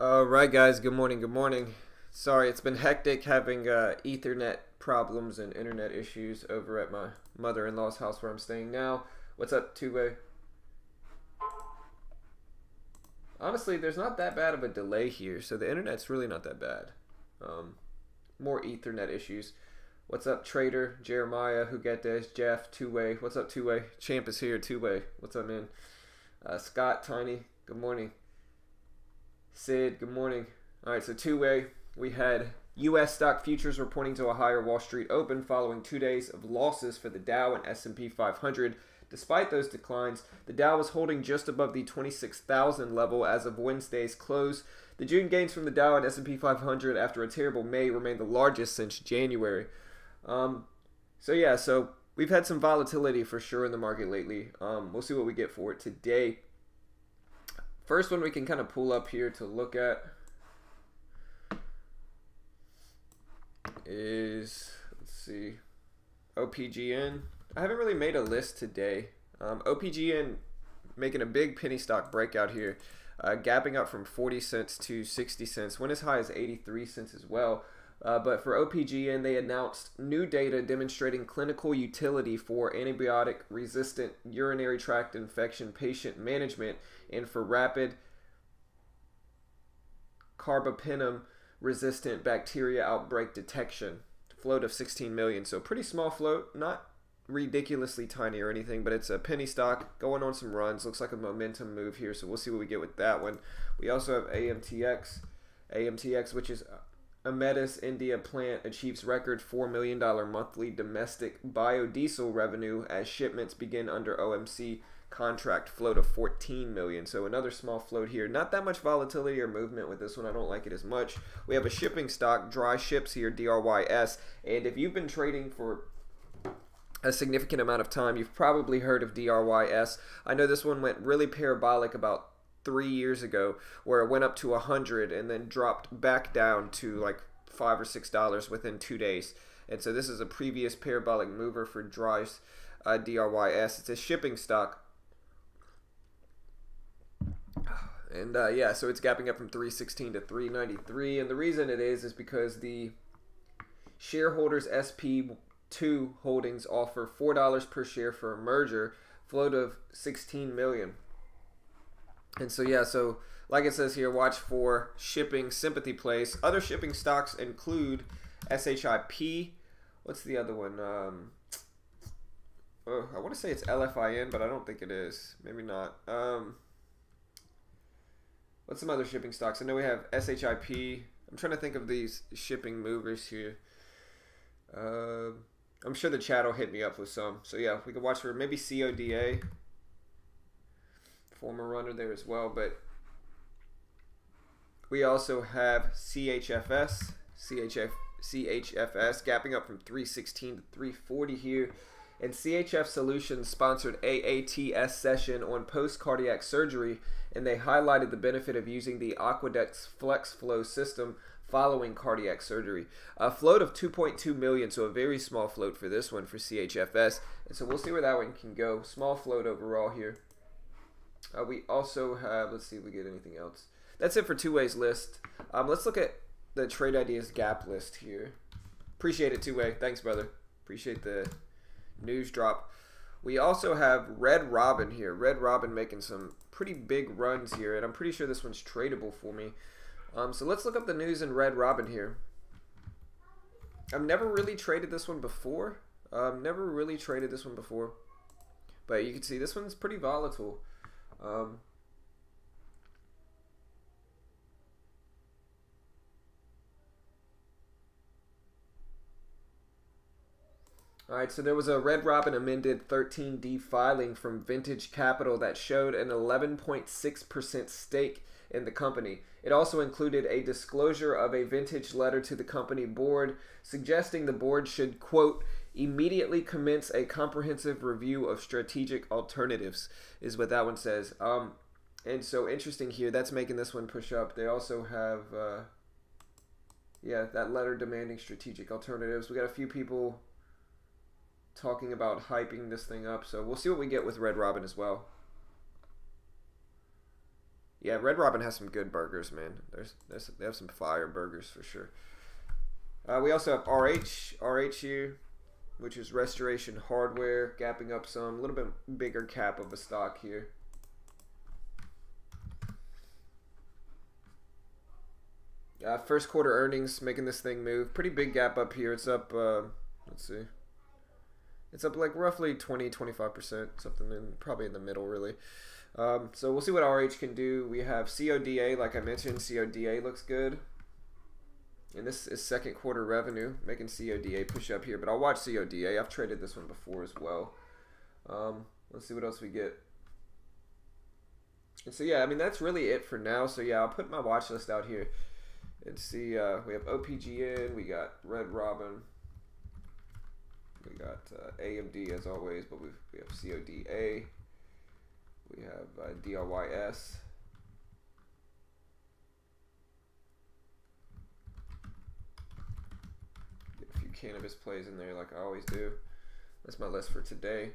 All right, guys. Good morning. Good morning. Sorry, it's been hectic having uh, Ethernet problems and internet issues over at my mother-in-law's house where I'm staying now. What's up, two-way? Honestly, there's not that bad of a delay here, so the internet's really not that bad. Um, more Ethernet issues. What's up, Trader, Jeremiah, Who Get This, Jeff, Two Way. What's up, Two Way? Champ is here, Two Way. What's up, man? Uh, Scott, Tiny, good morning. Sid, good morning. All right, so two way. We had U.S. stock futures were pointing to a higher Wall Street open following two days of losses for the Dow and S&P 500. Despite those declines, the Dow was holding just above the 26,000 level as of Wednesday's close. The June gains from the Dow and S&P 500 after a terrible May remain the largest since January. Um, so yeah, so we've had some volatility for sure in the market lately. Um, we'll see what we get for it today. First one we can kind of pull up here to look at is, let's see, OPGN. I haven't really made a list today. Um, OPGN making a big penny stock breakout here, uh, gapping up from 40 cents to 60 cents, went as high as 83 cents as well. Uh, but for OPGN, they announced new data demonstrating clinical utility for antibiotic resistant urinary tract infection patient management and for rapid carbapenem resistant bacteria outbreak detection. Float of 16 million. So pretty small float, not ridiculously tiny or anything, but it's a penny stock going on some runs. Looks like a momentum move here, so we'll see what we get with that one. We also have AMTX, AMTX, which is uh, Aemetis India plant achieves record $4 million monthly domestic biodiesel revenue as shipments begin under OMC contract float of 14 million. So another small float here. Not that much volatility or movement with this one. I don't like it as much. We have a shipping stock, DryShips here, DRYS. And if you've been trading for a significant amount of time, you've probably heard of DRYS. I know this one went really parabolic about three years ago where it went up to a hundred and then dropped back down to like five or six dollars within two days. And so this is a previous parabolic mover for Dry's uh, DRYS. It's a shipping stock. And uh, yeah, so it's gapping up from 316 to 393. And the reason it is is because the shareholders SP2 holdings offer $4 per share for a merger, float of 16 million. And so yeah, so like it says here, watch for shipping sympathy place. Other shipping stocks include SHIP. What's the other one? Um, oh, I want to say it's LFIN, but I don't think it is. Maybe not. Um, what's some other shipping stocks? I know we have SHIP. I'm trying to think of these shipping movers here. Uh, I'm sure the chat will hit me up with some. So yeah, we could watch for maybe CODA former runner there as well. But we also have CHFS, CHF, CHFS gapping up from 316 to 340 here. And CHF Solutions sponsored AATS session on post cardiac surgery, and they highlighted the benefit of using the Aquadex Flex Flow system following cardiac surgery. A float of 2.2 million, so a very small float for this one for CHFS. And so we'll see where that one can go. Small float overall here. Uh, we also have, let's see if we get anything else. That's it for two ways list. Um, let's look at the trade ideas gap list here. Appreciate it, two way. Thanks, brother. Appreciate the news drop. We also have Red Robin here. Red Robin making some pretty big runs here, and I'm pretty sure this one's tradable for me. Um, so let's look up the news in Red Robin here. I've never really traded this one before. Um, never really traded this one before. But you can see this one's pretty volatile. Um, All right, so there was a Red Robin amended 13D filing from Vintage Capital that showed an 11.6% stake in the company. It also included a disclosure of a vintage letter to the company board suggesting the board should, quote, immediately commence a comprehensive review of strategic alternatives, is what that one says. Um, and so interesting here, that's making this one push up. They also have, uh, yeah, that letter demanding strategic alternatives. We got a few people talking about hyping this thing up, so we'll see what we get with Red Robin as well. Yeah, Red Robin has some good burgers, man. There's, there's they have some fire burgers for sure. Uh, we also have RH, RH here, which is Restoration Hardware, gapping up some, a little bit bigger cap of a stock here. Uh, first quarter earnings making this thing move. Pretty big gap up here. It's up, uh, let's see. It's up like roughly 20, 25%, something in probably in the middle, really. Um, so we'll see what RH can do. We have CODA, like I mentioned, CODA looks good. And this is second quarter revenue, making CODA push up here. But I'll watch CODA. I've traded this one before as well. Um, let's see what else we get. And so yeah, I mean that's really it for now. So yeah, I'll put my watch list out here and see. Uh, we have OPGN, we got Red Robin, we got uh, AMD as always, but we've, we have CODA, we have uh. Get a few cannabis plays in there like I always do. That's my list for today.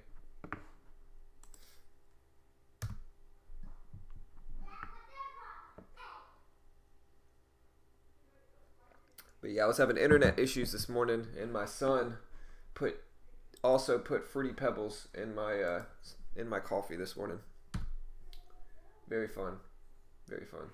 But yeah, I was having internet issues this morning, and my son put also put fruity pebbles in my uh, in my coffee this morning. Very fun, very fun.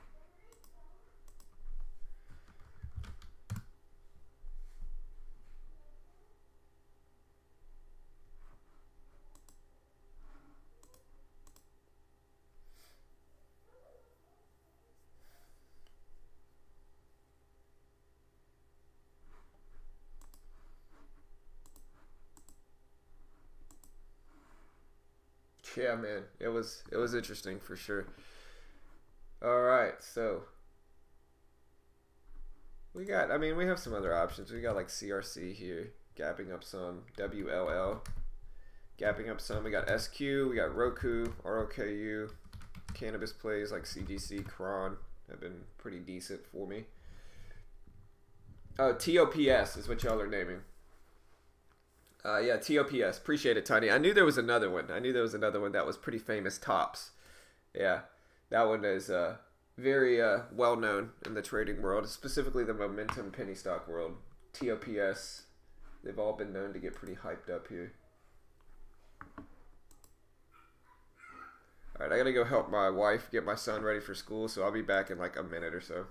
Yeah, man, it was it was interesting for sure. All right, so we got. I mean, we have some other options. We got like CRC here, gapping up some WLL, gapping up some. We got SQ. We got Roku, ROKU, cannabis plays like CGC, Cron have been pretty decent for me. Uh, oh, TOPS is what y'all are naming. Uh, yeah, TOPS. Appreciate it, Tiny. I knew there was another one. I knew there was another one that was pretty famous. Tops. Yeah, that one is uh, very uh, well known in the trading world, specifically the momentum penny stock world. TOPS. They've all been known to get pretty hyped up here. All right, I gotta go help my wife get my son ready for school, so I'll be back in like a minute or so.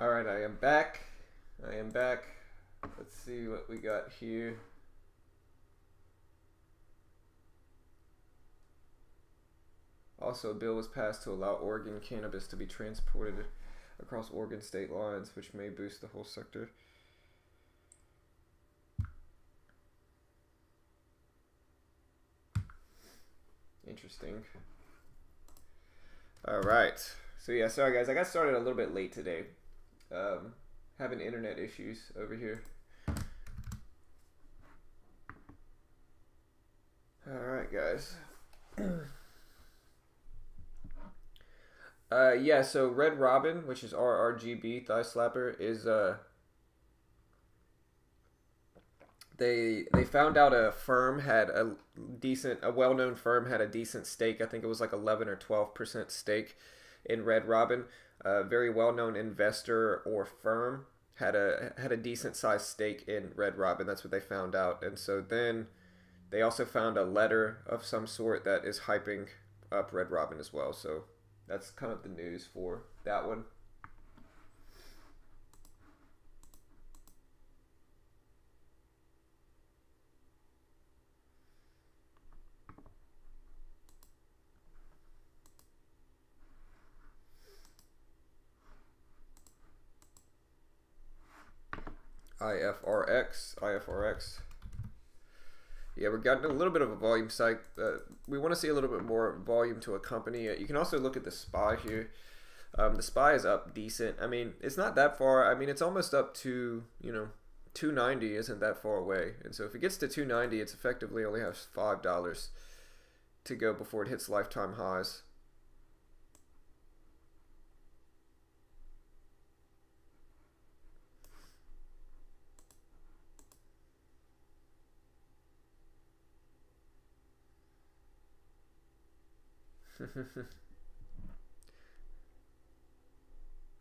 All right, I am back. I am back. Let's see what we got here. Also, a bill was passed to allow Oregon cannabis to be transported. across Oregon state lines, which may boost the whole sector. Interesting. All right. So yeah, sorry guys, I got started a little bit late today. Um, having internet issues over here. All right, guys. uh, yeah. So Red Robin, which is RRGB Thigh Slapper, is uh. They they found out a firm had a decent, a well known firm had a decent stake. I think it was like eleven or twelve percent stake in Red Robin. A very well known investor or firm had a had a decent sized stake in Red Robin. That's what they found out, and so then they also found a letter of some sort that is hyping up Red Robin as well. So that's kind of the news for that one. IFRX, IFRX. Yeah, we're getting a little bit of a volume spike. Uh, we want to see a little bit more volume to accompany it. You can also look at the SPY here. Um, the SPY is up decent. I mean, it's not that far. I mean, it's almost up to, you know, 290 isn't that far away. And so if it gets to 290, it's effectively only has $5 to go before it hits lifetime highs.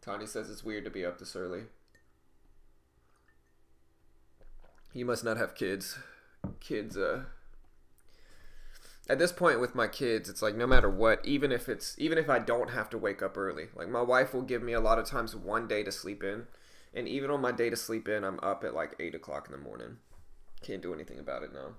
Tony says it's weird to be up this early. You must not have kids. Kids, uh. At this point with my kids, it's like no matter what, even if it's even if I don't have to wake up early, like my wife will give me a lot of times one day to sleep in, and even on my day to sleep in, I'm up at like eight o'clock in the morning. Can't do anything about it now.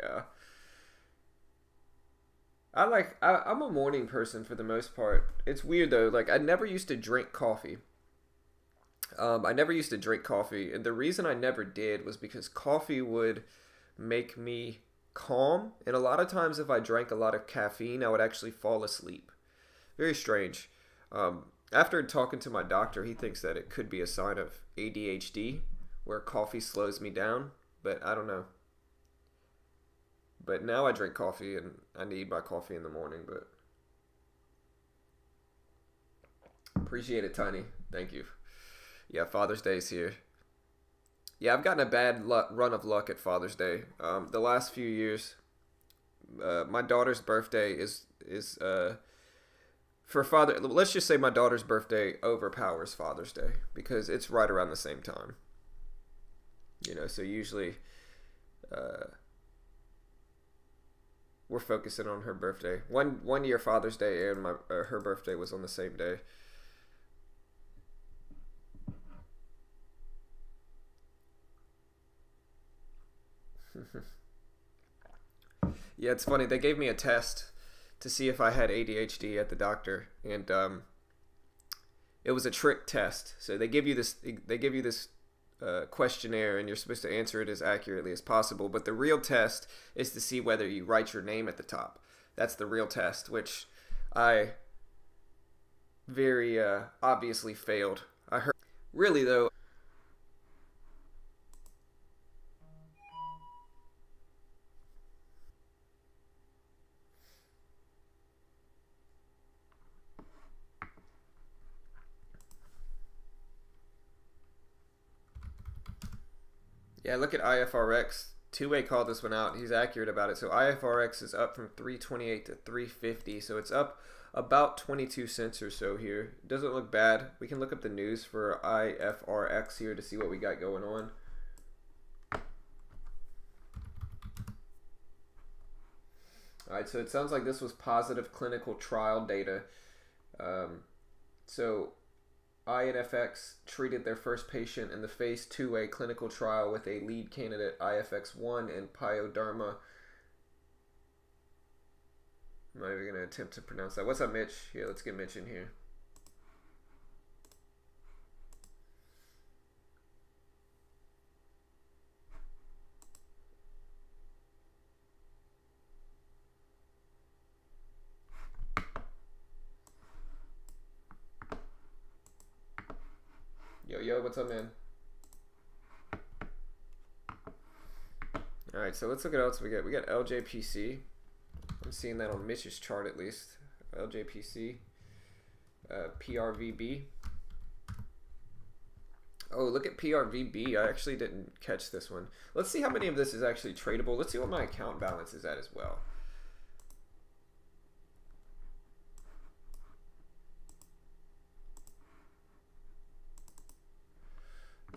Yeah. I like I, I'm a morning person for the most part. It's weird though. Like I never used to drink coffee. Um, I never used to drink coffee, and the reason I never did was because coffee would make me calm, and a lot of times if I drank a lot of caffeine, I would actually fall asleep. Very strange. Um, after talking to my doctor, he thinks that it could be a sign of ADHD, where coffee slows me down, but I don't know. But now I drink coffee and I need my coffee in the morning. But appreciate it, Tiny. Thank you. Yeah, Father's Day is here. Yeah, I've gotten a bad luck, run of luck at Father's Day. Um, the last few years, uh, my daughter's birthday is is uh, for father. Let's just say my daughter's birthday overpowers Father's Day because it's right around the same time. You know, so usually. Uh, we're focusing on her birthday. One one year Father's Day and my uh, her birthday was on the same day. yeah, it's funny. They gave me a test to see if I had ADHD at the doctor, and um, it was a trick test. So they give you this. They give you this uh, questionnaire and you're supposed to answer it as accurately as possible. But the real test is to see whether you write your name at the top. That's the real test, which I very uh, obviously failed. I heard. Really, though, Yeah, look at IFRX. Two way called this one out. He's accurate about it. So IFRX is up from 328 to 350. So it's up about 22 cents or so here. Doesn't look bad. We can look up the news for IFRX here to see what we got going on. All right, so it sounds like this was positive clinical trial data. Um, So INFX treated their first patient in the phase 2A clinical trial with a lead candidate IFX1 and Pyoderma. I'm not even going to attempt to pronounce that. What's up, Mitch? Yeah, let's get Mitch in here. What's up, man? All right, so let's look at else we got. We got LJPC. I'm seeing that on Mitch's chart at least. LJPC, uh, PRVB. Oh, look at PRVB. I actually didn't catch this one. Let's see how many of this is actually tradable. Let's see what my account balance is at as well.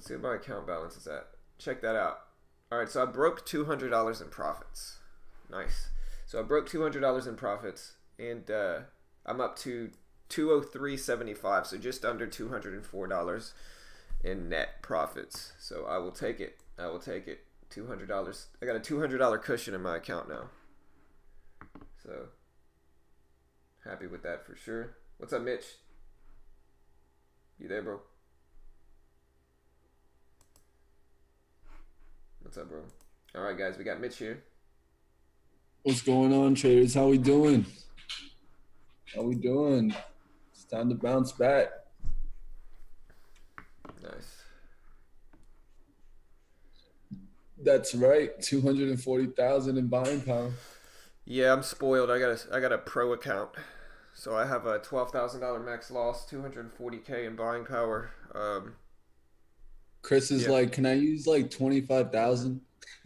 See what my account balance is at. Check that out. All right, so I broke $200 in profits. Nice. So I broke $200 in profits, and uh, I'm up to 203.75, so just under $204 in net profits. So I will take it. I will take it. $200. I got a $200 cushion in my account now. So happy with that for sure. What's up, Mitch? You there, bro? What's up, bro? All right, guys, we got Mitch here. What's going on, traders? How we doing? How we doing? It's time to bounce back. Nice. That's right. Two hundred and forty thousand in buying power. Yeah, I'm spoiled. I got a I got a pro account, so I have a twelve thousand dollar max loss, two hundred and forty k in buying power. Um, Chris is Yeah. like, "Can I use like twenty five thousand?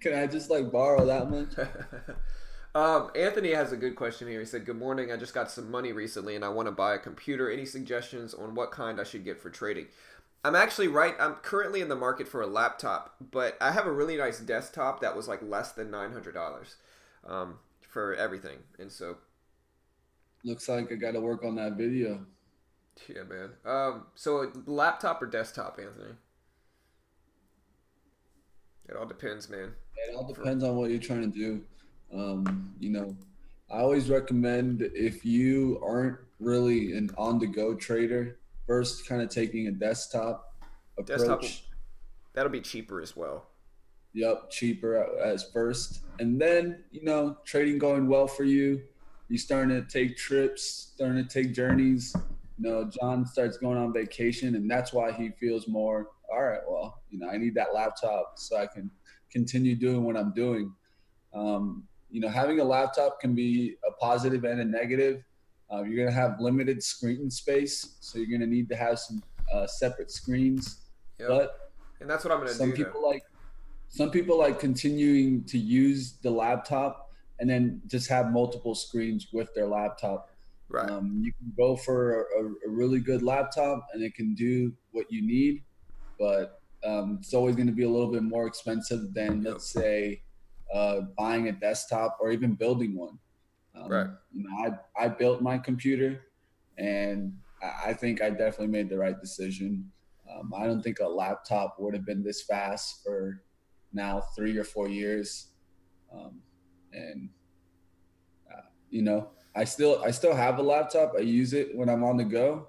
Can I just like borrow that much?" um, Anthony has a good question here. He said, "Good morning. I just got some money recently, and I want to buy a computer. Any suggestions on what kind I should get for trading?" I'm actually right. I'm currently in the market for a laptop, but I have a really nice desktop that was like less than nine hundred dollars um, for everything, and so Looks like I got to work on that video. Yeah, man. Um, so laptop or desktop, Anthony? It all depends, man. It all depends on what you're trying to do. Um, you know, I always recommend if you aren't really an on-the-go trader, first kind of taking a desktop approach. Desktop That'll be cheaper as well. Yep, cheaper at- as first, and then you know trading going well for you. You starting to take trips, starting to take journeys. You know, John starts going on vacation, and that's why he feels more. All right, well, you know, I need that laptop so I can continue doing what I'm doing. Um, you know, having a laptop can be a positive and a negative. Uh, you're gonna have limited screen space, so you're gonna need to have some uh, separate screens. Yep. But and that's what I'm gonna some do. people though. like some people like continuing to use the laptop and then just have multiple screens with their laptop right. um, you can go for a, a really good laptop and it can do what you need but um, it's always going to be a little bit more expensive than Yep. let's say uh, buying a desktop or even building one um, Right. you know I, I built my computer and I- I think I definitely made the right decision um, I don't think a laptop would have been this fast for now three or four years, um, and uh, you know, I still I still have a laptop. I use it when I'm on the go,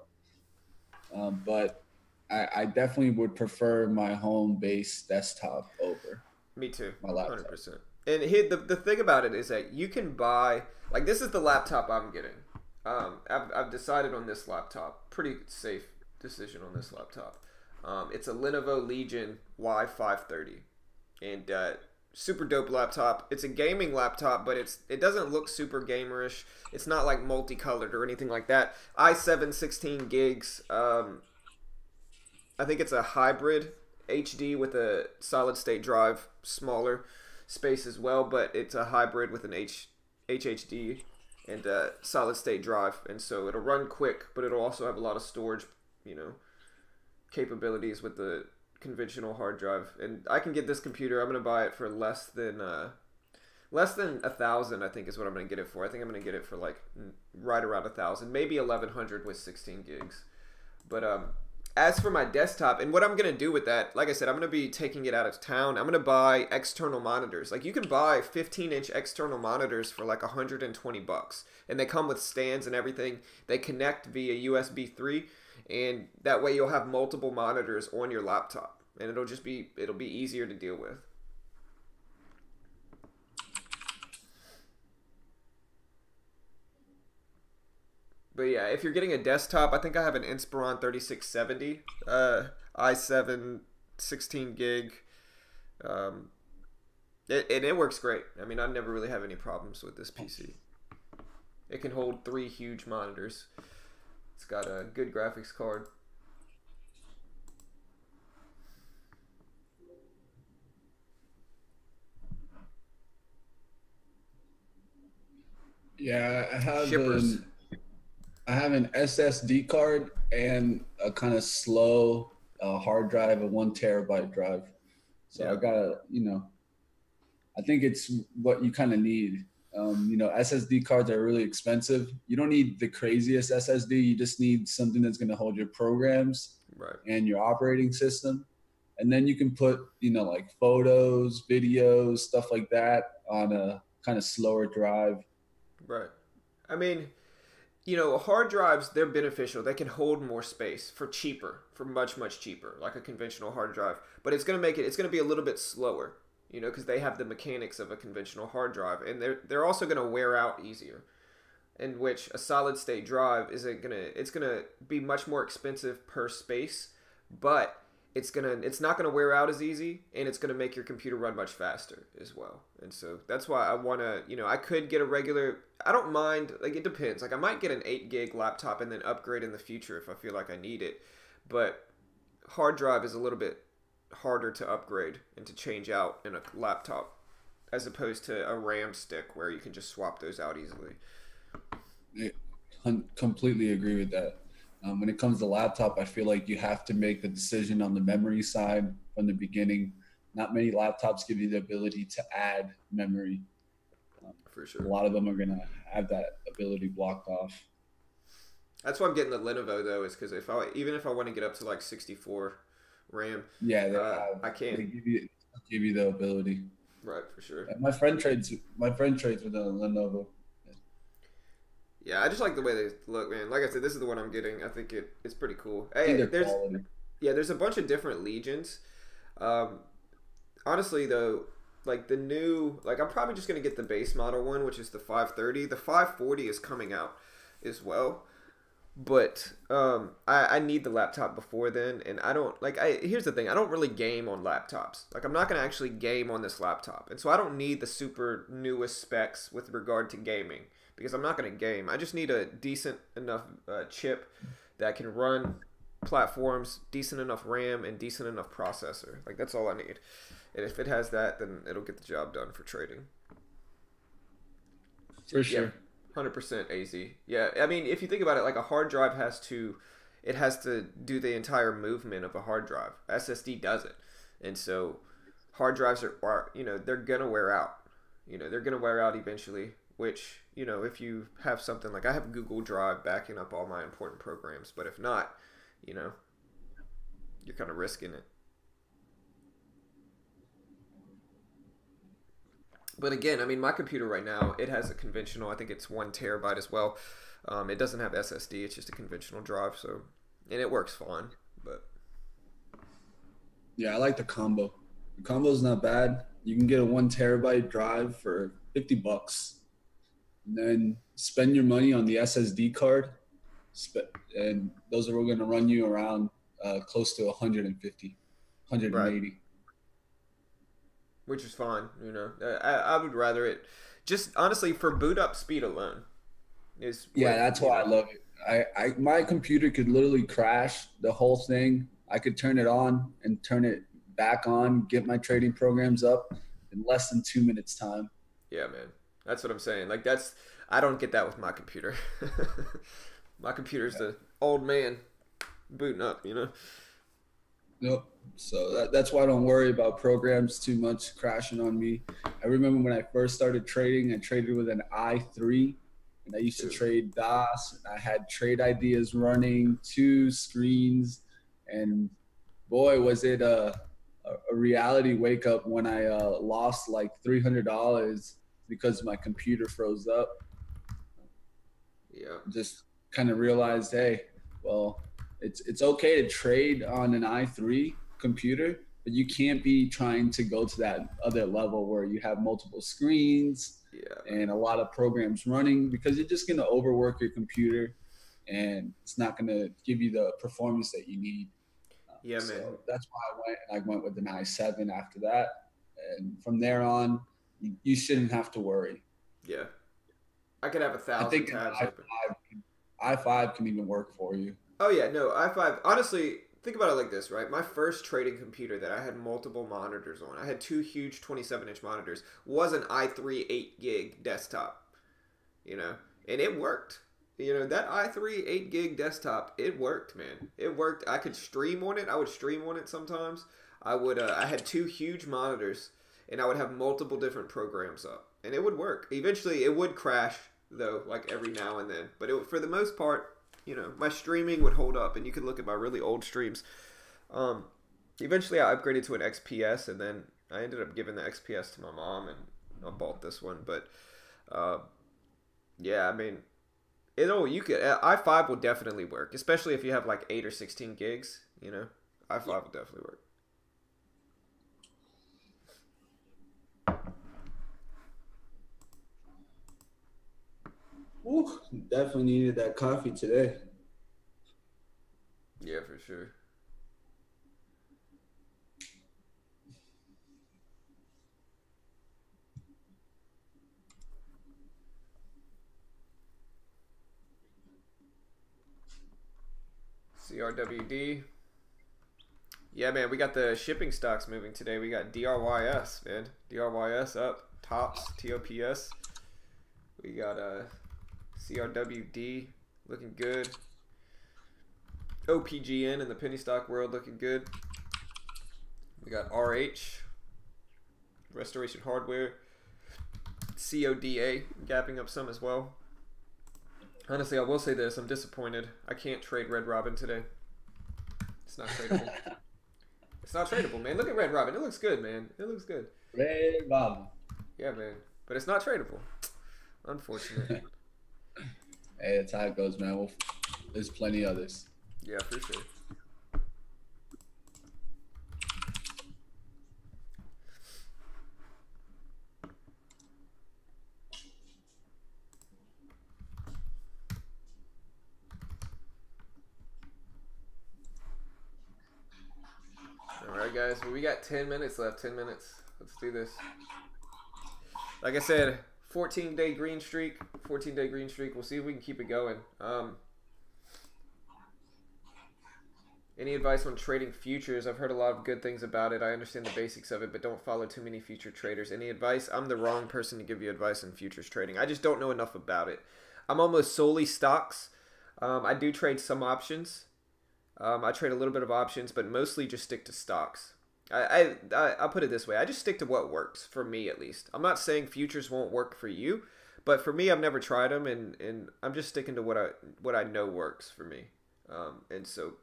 um, but I, I definitely would prefer my home base desktop over Me too. my laptop. Hundred percent. And here, the the thing about it is that you can buy like this is the laptop I'm getting. Um, I've I've decided on this laptop. Pretty safe decision on this laptop. Um, it's a Lenovo Legion Y530, and uh, super dope laptop. It's a gaming laptop, but it's it doesn't look super gamerish. It's not like multicolored or anything like that. i7 16 gigs. Um, I think it's a hybrid HD with a solid state drive, smaller space as well, but it's a hybrid with an H HHD and a solid state drive, and so it'll run quick, but it'll also have a lot of storage, you know, capabilities with the conventional hard drive. And I can get this computer. I'm gonna buy it for less than uh, less than a thousand. I think is what I'm gonna get it for. I think I'm gonna get it for like right around a thousand, maybe eleven hundred with 16 gigs. But um, as for my desktop and what I'm gonna do with that, like I said, I'm gonna be taking it out of town. I'm gonna buy external monitors. Like you can buy 15 inch external monitors for like 120 bucks, and they come with stands and everything. They connect via USB 3, and that way you'll have multiple monitors on your laptop, and it'll just be it'll be easier to deal with. But yeah, if you're getting a desktop, I think I have an Inspiron 3670, uh, i7, 16 gig. Um, it, and it works great. I mean, I never really have any problems with this PC. It can hold three huge monitors. It's got a good graphics card. Yeah, I have Shippers. I have an SSD card and a kind of slow uh, hard drive, a one terabyte drive. So yeah. I gotta, you know, I think it's what you kind of need. Um, you know, SSD cards are really expensive. You don't need the craziest SSD. You just need something that's going to hold your programs right. and your operating system. And then you can put, you know, like photos, videos, stuff like that on a kind of slower drive. Right. I mean, you know, hard drives, they're beneficial. They can hold more space for cheaper, for much, much cheaper, like a conventional hard drive. But it's going to make it, it's going to be a little bit slower, you know, because they have the mechanics of a conventional hard drive. And they're, they're also going to wear out easier, in which a solid state drive isn't going to, it's going to be much more expensive per space, but it's gonna it's not gonna wear out as easy and it's gonna make your computer run much faster as well and so that's why i want to you know i could get a regular i don't mind like it depends like i might get an 8 gig laptop and then upgrade in the future if i feel like i need it but hard drive is a little bit harder to upgrade and to change out in a laptop as opposed to a ram stick where you can just swap those out easily I completely agree with that um, when it comes to laptop, I feel like you have to make the decision on the memory side from the beginning. Not many laptops give you the ability to add memory. Um, For sure. A lot of them are going to have that ability blocked off. That's why I'm getting the Lenovo though, is because if I even if I want to get up to like 64 RAM, yeah, uh, I can't. They give you give you the ability. Right, for sure. My friend trades. My friend trades with a Lenovo. Yeah, I just like the way they look, man. Like I said, this is the one I'm getting. I think it it's pretty cool. Hey, there's quality. yeah, there's a bunch of different legions. Um, honestly, though, like the new, like I'm probably just gonna get the base model one, which is the 530. The 540 is coming out as well, but um, I, I need the laptop before then, and I don't like. I here's the thing: I don't really game on laptops. Like I'm not gonna actually game on this laptop, and so I don't need the super newest specs with regard to gaming because I'm not going to game. I just need a decent enough uh, chip that can run platforms, decent enough RAM, and decent enough processor. Like that's all I need. And if it has that, then it'll get the job done for trading. For sure. Hundred percent AZ. Yeah, I mean, if you think about it, like a hard drive has to, it has to do the entire movement of a hard drive. SSD doesn't, and so hard drives are, are you know, they're gonna wear out. You know, they're gonna wear out eventually which you know if you have something like i have google drive backing up all my important programs but if not you know you're kind of risking it but again i mean my computer right now it has a conventional i think it's one terabyte as well. Um, it doesn't have ssd it's just a conventional drive so and it works fine but. Yeah i like the combo. The combo is not bad. You can get a one terabyte drive for 50 bucks. And then spend your money on the SSD card, and those are going to run you around uh, close to 150, 180. Right. Which is fine, you know. I, I would rather it just honestly for boot up speed alone is yeah that's why know. i love it I, I my computer could literally crash the whole thing i could turn it on and turn it back on get my trading programs up in less than two minutes time yeah man that's what I'm saying. Like that's I don't get that with my computer. my computer's the old man booting up, you know. Yep. So that, that's why I don't worry about programs too much crashing on me. I remember when I first started trading, I traded with an i3 and I used to trade DOS and I had trade ideas running, two screens, and boy, was it a, a reality wake up when I uh, lost like $300 because my computer froze up. Yeah. Just kind of realized, hey, well, it's it's okay to trade on an i3 computer, but you can't be trying to go to that other level where you have multiple screens Yeah. and a lot of programs running because you're just going to overwork your computer and it's not going to give you the performance that you need. Yeah, So man. that's why I went and I went with an i7 after that. And from there on, you, you shouldn't have to worry. Yeah. I could have a thousand think an tabs i5, open. i5 can even work for you. Oh yeah, no, i5. Honestly, think about it like this, right? My first trading computer that I had multiple monitors on, I had two huge 27-inch monitors, was an i3 8 gig desktop. You know, and it worked. You know, that i3 8 gig desktop, it worked, man. It worked. I could stream on it. I would stream on it sometimes. I would. Uh, I had two huge monitors, and I would have multiple different programs up, and it would work. Eventually, it would crash though, like every now and then. But it, for the most part, you know, my streaming would hold up, and you could look at my really old streams. Um, eventually, I upgraded to an XPS, and then I ended up giving the XPS to my mom, and I bought this one. But uh, yeah, I mean, it'll you could i five will definitely work, especially if you have like eight or sixteen gigs. You know, i five will definitely work. Ooh, definitely needed that coffee today. Yeah, for sure. CRWD. Yeah, man, we got the shipping stocks moving today. We got DRYS, man. DRYS up, tops, TOPS. We got uh, CRWD looking good. OPGN in the penny stock world looking good. We got RH, Restoration Hardware, CODA gapping up some as well. Honestly, I will say this: I'm disappointed. I can't trade Red Robin today. It's not tradable. it's not tradable, man. Look at Red Robin. It looks good, man. It looks good. Red Bob. Yeah, man. But it's not tradable. Unfortunate. Hey, that's how it goes, man. We'll, there's plenty others. yeah, for sure. All right, guys. Well, we got 10 minutes left. 10 minutes. Let's do this. Like I said, 14 day green streak. 14 day green streak. We'll see if we can keep it going. Um, any advice on trading futures? I've heard a lot of good things about it. I understand the basics of it, but don't follow too many future traders. Any advice? I'm the wrong person to give you advice on futures trading. I just don't know enough about it. I'm almost solely stocks. Um, I do trade some options. Um, I trade a little bit of options, but mostly just stick to stocks. I, I, I put it this way: I just stick to what works for me, at least. I'm not saying futures won't work for you, but for me, I've never tried them, and, and I'm just sticking to what I what I know works for me. Um, and so,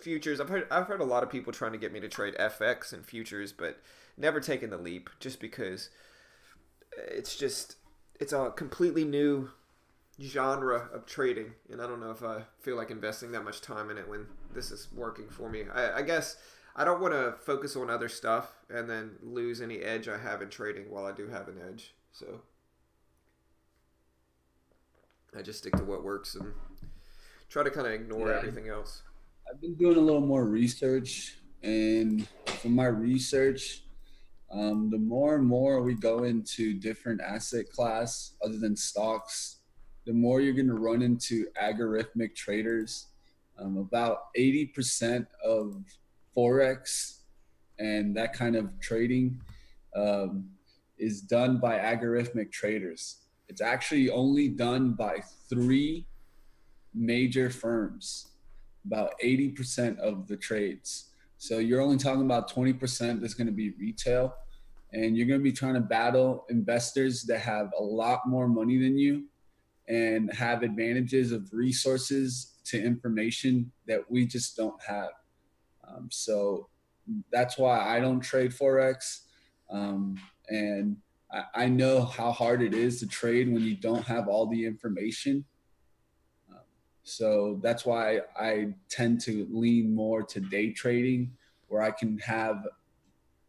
futures. I've heard I've heard a lot of people trying to get me to trade FX and futures, but never taken the leap, just because it's just it's a completely new genre of trading, and I don't know if I feel like investing that much time in it when this is working for me. I, I guess I don't want to focus on other stuff and then lose any edge I have in trading while I do have an edge. So I just stick to what works and try to kind of ignore Yeah. everything else. I've been doing a little more research, and from my research, um, the more and more we go into different asset class other than stocks, the more you're going to run into algorithmic traders. Um, about 80% of forex and that kind of trading um, is done by algorithmic traders. It's actually only done by three major firms about 80% of the trades. So you're only talking about 20% that's going to be retail. And you're going to be trying to battle investors that have a lot more money than you and have advantages of resources to information that we just don't have. Um, so that's why I don't trade Forex. Um, and I, I, know how hard it is to trade when you don't have all the information. Um, so that's why I tend to lean more to day trading, where I can have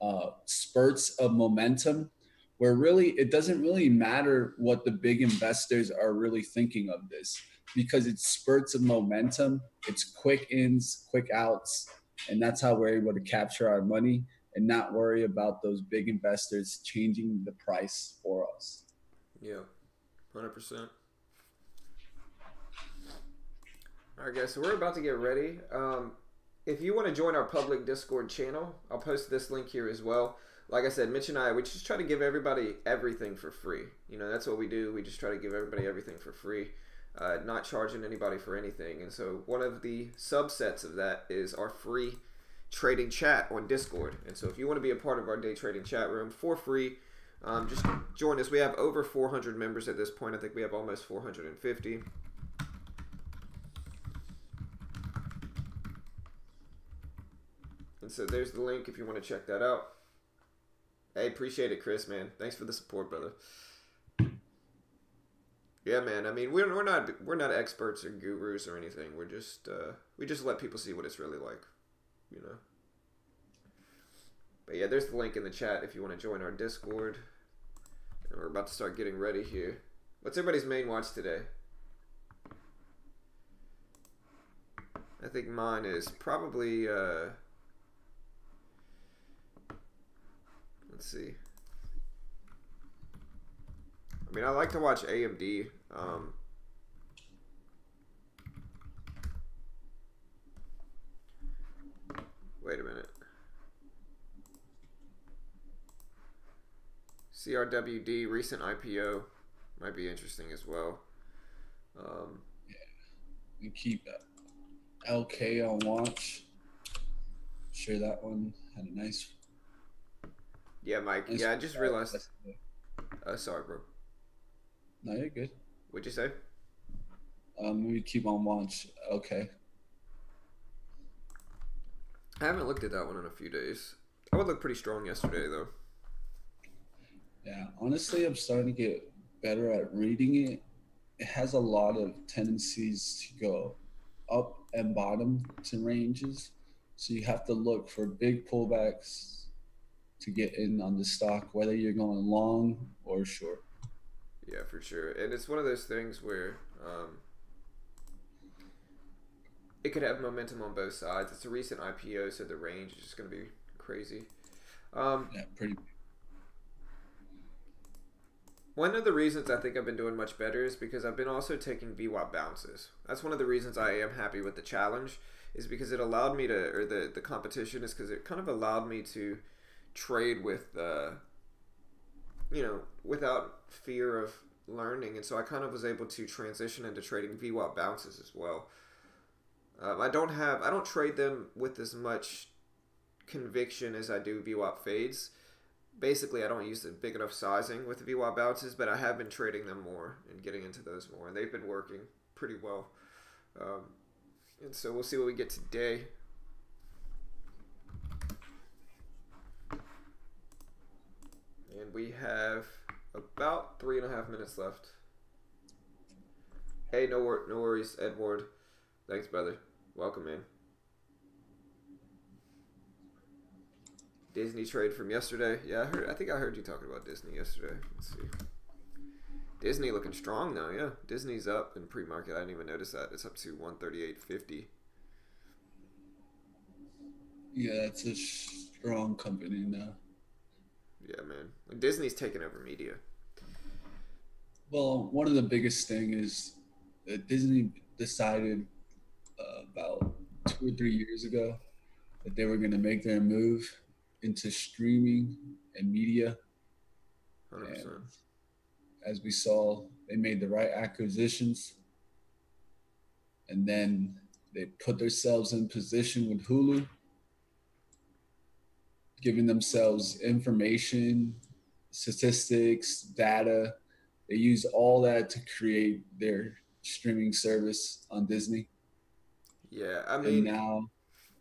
uh, spurts of momentum, where really it doesn't really matter what the big investors are really thinking of this because it's spurts of momentum, it's quick ins, quick outs, and that's how we're able to capture our money and not worry about those big investors changing the price for us. Yeah, 100%. All right, guys, so we're about to get ready. Um, if you want to join our public Discord channel, I'll post this link here as well. Like I said, Mitch and I, we just try to give everybody everything for free. You know, that's what we do. We just try to give everybody everything for free, uh, not charging anybody for anything. And so, one of the subsets of that is our free trading chat on Discord. And so if you want to be a part of our day trading chat room for free, um, just join us. We have over 400 members at this point. I think we have almost 450. And so there's the link if you want to check that out. Hey, appreciate it, Chris, man. Thanks for the support, brother. Yeah, man. I mean, we're, we're not we're not experts or gurus or anything. We're just uh, we just let people see what it's really like you know. But yeah, there's the link in the chat if you want to join our Discord. And we're about to start getting ready here. What's everybody's main watch today? I think mine is probably, uh, let's see. I mean, I like to watch AMD. Um, Wait a minute. CRWD recent IPO might be interesting as well. Um, yeah, we keep LK on watch. Sure, that one had a nice. Yeah, Mike. Nice yeah, I just realized. Uh, sorry, bro. No, you're good. What'd you say? Um, we keep on watch. Okay. I haven't looked at that one in a few days. I would look pretty strong yesterday though. Yeah, honestly, I'm starting to get better at reading it. It has a lot of tendencies to go up and bottom to ranges. So you have to look for big pullbacks to get in on the stock, whether you're going long or short. Yeah, for sure. And it's one of those things where um, it could have momentum on both sides. It's a recent IPO, so the range is just going to be crazy. Um, yeah, pretty. One of the reasons I think I've been doing much better is because I've been also taking VWAP bounces. That's one of the reasons I am happy with the challenge, is because it allowed me to, or the, the competition is because it kind of allowed me to trade with, uh, you know, without fear of learning. And so I kind of was able to transition into trading VWAP bounces as well. Um, I don't have I don't trade them with as much conviction as I do VWAP fades. Basically, I don't use the big enough sizing with the VWAP bounces, but I have been trading them more and getting into those more, and they've been working pretty well. Um, and so we'll see what we get today. And we have about three and a half minutes left. Hey, no, wor- no worries, Edward. Thanks, brother. Welcome in. Disney trade from yesterday. Yeah, I heard. I think I heard you talking about Disney yesterday. Let's see. Disney looking strong now. Yeah, Disney's up in pre-market. I didn't even notice that. It's up to one thirty-eight fifty. Yeah, it's a strong company now. Yeah, man. Disney's taking over media. Well, one of the biggest thing is that Disney decided uh, about two or three years ago that they were going to make their move into streaming and media. 100%. And as we saw, they made the right acquisitions. And then they put themselves in position with Hulu. Giving themselves information, statistics, data. They use all that to create their streaming service on Disney. Yeah, I mean, and now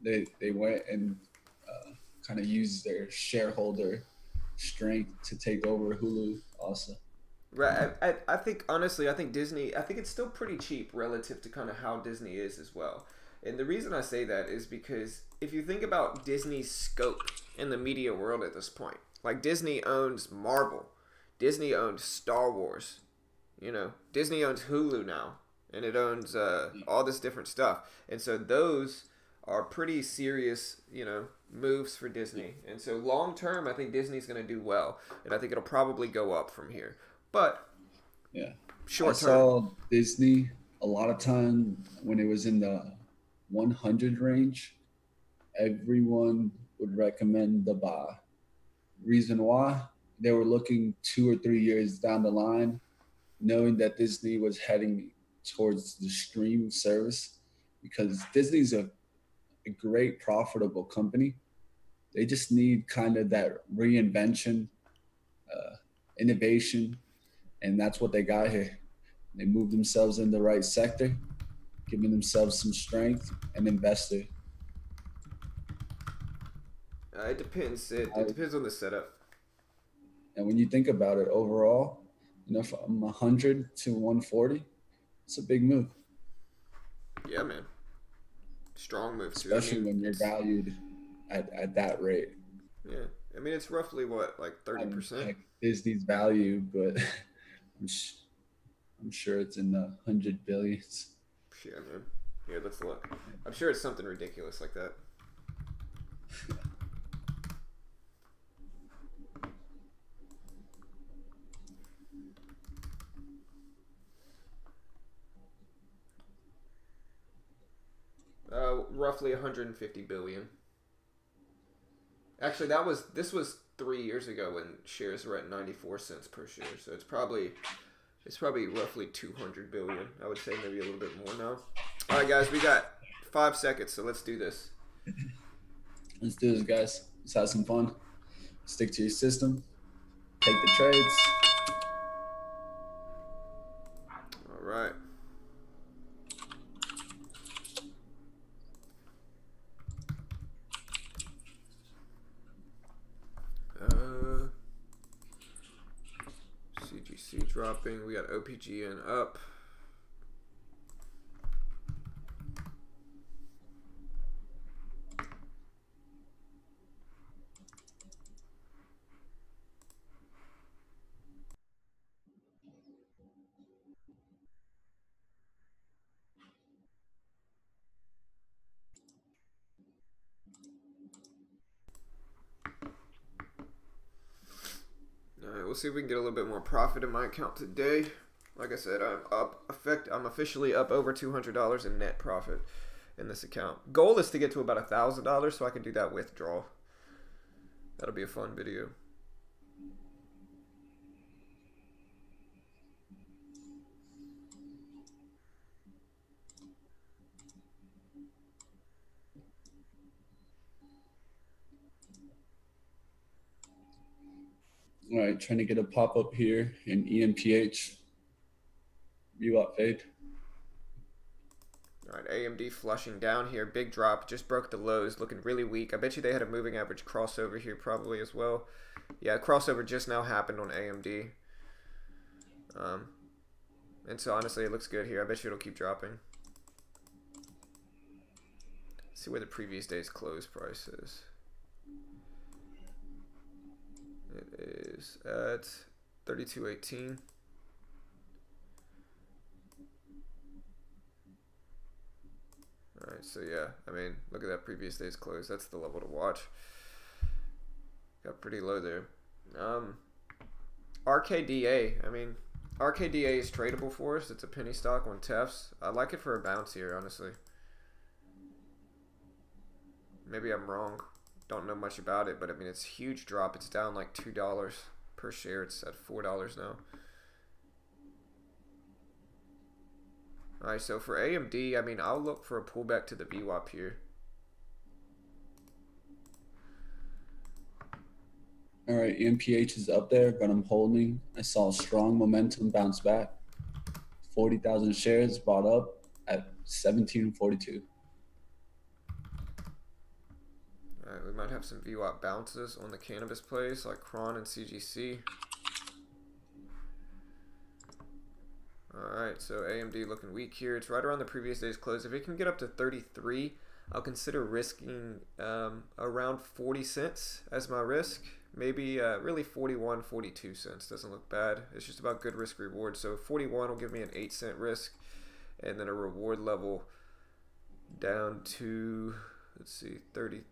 they they went and uh, kind of used their shareholder strength to take over Hulu also. Right. I, I, I think honestly, I think Disney. I think it's still pretty cheap relative to kind of how Disney is as well. And the reason I say that is because if you think about Disney's scope in the media world at this point, like Disney owns Marvel, Disney owns Star Wars, you know, Disney owns Hulu now, and it owns uh, all this different stuff. And so those are pretty serious, you know, moves for Disney. And so long term, I think Disney's going to do well, and I think it'll probably go up from here. But yeah, short term, I saw Disney a lot of time when it was in the 100 range. Everyone would recommend the buy. Reason why? They were looking two or three years down the line, knowing that Disney was heading towards the stream service because Disney's a, a great profitable company. They just need kind of that reinvention, uh, innovation, and that's what they got here. They moved themselves in the right sector, giving themselves some strength and invested. Uh, it depends. It, it depends on the setup. And when you think about it overall, you know, from 100 to 140, it's a big move. Yeah, man. Strong move, too. Especially I mean, when you're valued at, at that rate. Yeah. I mean, it's roughly what, like 30%? Like Disney's value, but I'm, sh- I'm sure it's in the 100 billions. Here, let's look. I'm sure it's something ridiculous like that. Uh, roughly 150 billion. Actually, that was this was three years ago when shares were at 94 cents per share. So it's probably it's probably roughly 200 billion. I would say maybe a little bit more now. All right, guys, we got five seconds, so let's do this. Let's do this, guys. Let's have some fun. Stick to your system. Take the trades. All right. Dropping. We got OPGN up. We'll see if we can get a little bit more profit in my account today. Like I said, I'm up effect. I'm officially up over two hundred dollars in net profit in this account. Goal is to get to about a thousand dollars, so I can do that withdrawal. That'll be a fun video. All right, trying to get a pop up here in EMPH. VWAP fade. All right, AMD flushing down here. Big drop. Just broke the lows. Looking really weak. I bet you they had a moving average crossover here probably as well. Yeah, crossover just now happened on AMD. Um, and so honestly, it looks good here. I bet you it'll keep dropping. Let's see where the previous day's close price is. At 3218. Alright, so yeah, I mean, look at that previous day's close. That's the level to watch. Got pretty low there. Um, RKDA, I mean, RKDA is tradable for us. It's a penny stock on TEFs. I like it for a bounce here, honestly. Maybe I'm wrong don't know much about it, but I mean, it's huge drop. It's down like $2 per share. It's at $4 now. All right, so for AMD, I mean, I'll look for a pullback to the VWAP here. All right, MPH is up there, but I'm holding. I saw strong momentum bounce back. 40,000 shares bought up at 1742. All right, we might have some VWAP bounces on the cannabis plays like Cron and CGC. All right, so AMD looking weak here. It's right around the previous day's close. If it can get up to 33, I'll consider risking um, around 40 cents as my risk. Maybe uh, really 41, 42 cents. Doesn't look bad. It's just about good risk reward. So 41 will give me an 8 cent risk and then a reward level down to, let's see, 33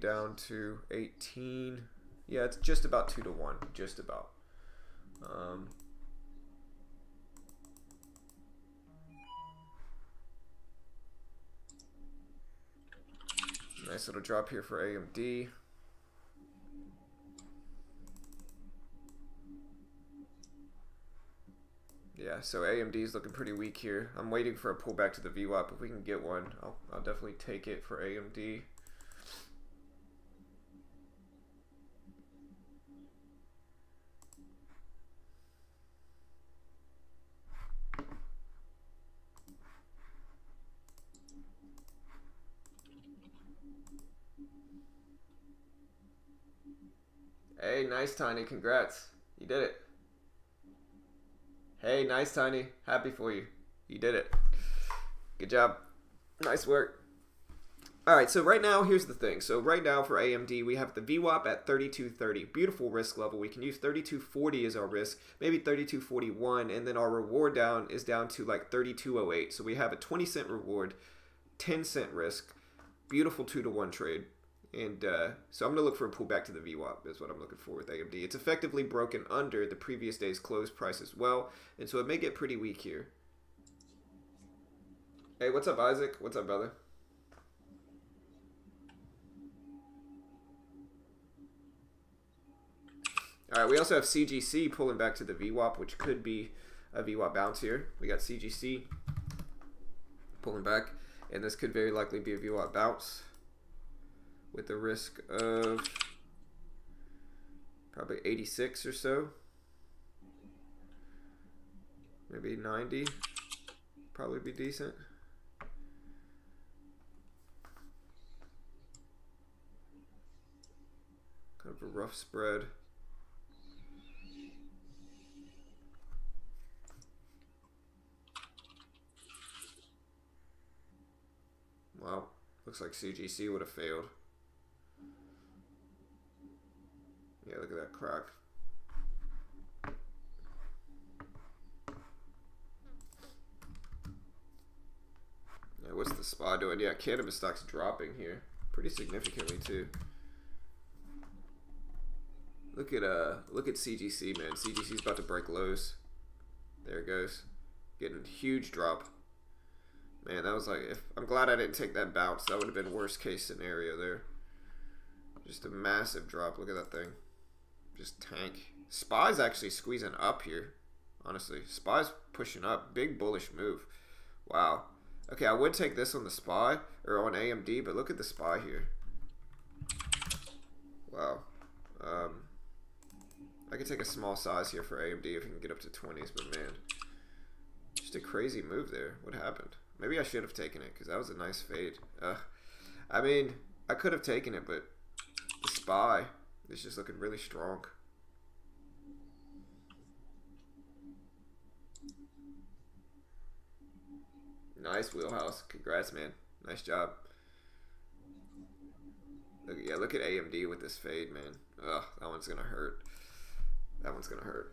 down to 18. Yeah, it's just about 2 to 1. Just about. Um, Nice little drop here for AMD. Yeah, so AMD is looking pretty weak here. I'm waiting for a pullback to the VWAP. If we can get one, I'll, I'll definitely take it for AMD. Hey, nice, Tiny. Congrats. You did it. Hey, nice, Tiny. Happy for you. You did it. Good job. Nice work. All right, so right now, here's the thing. So right now for AMD, we have the VWAP at 3230. Beautiful risk level. We can use 3240 as our risk, maybe 3241, and then our reward down is down to like 3208. So we have a 20 cent reward, 10 cent risk. Beautiful 2 to 1 trade. And uh, so I'm going to look for a pullback to the VWAP is what I'm looking for with AMD. It's effectively broken under the previous day's close price as well. And so it may get pretty weak here. Hey, what's up, Isaac? What's up, brother? All right, we also have CGC pulling back to the VWAP, which could be a VWAP bounce here. We got CGC pulling back, and this could very likely be a VWAP bounce with the risk of probably 86 or so. Maybe 90. Probably be decent. Kind of a rough spread. Wow, looks like CGC would have failed. Yeah, look at that crack. Yeah, what's the SPY doing? Yeah, cannabis stocks dropping here. Pretty significantly too. Look at uh look at CGC man. CGC's about to break lows. There it goes. Getting a huge drop. Man, that was like if I'm glad I didn't take that bounce. That would have been worst case scenario there. Just a massive drop. Look at that thing. Just tank. SPY's actually squeezing up here. Honestly. SPY's pushing up. Big bullish move. Wow. Okay, I would take this on the SPY or on AMD, but look at the SPY here. Wow. Um, I could take a small size here for AMD if you can get up to 20s, but man, just a crazy move there. What happened? Maybe I should have taken it because that was a nice fade. Uh, I mean, I could have taken it, but the SPY is just looking really strong. Nice wheelhouse. Congrats, man. Nice job. Look, yeah, look at AMD with this fade, man. Ugh, that one's gonna hurt. That one's gonna hurt.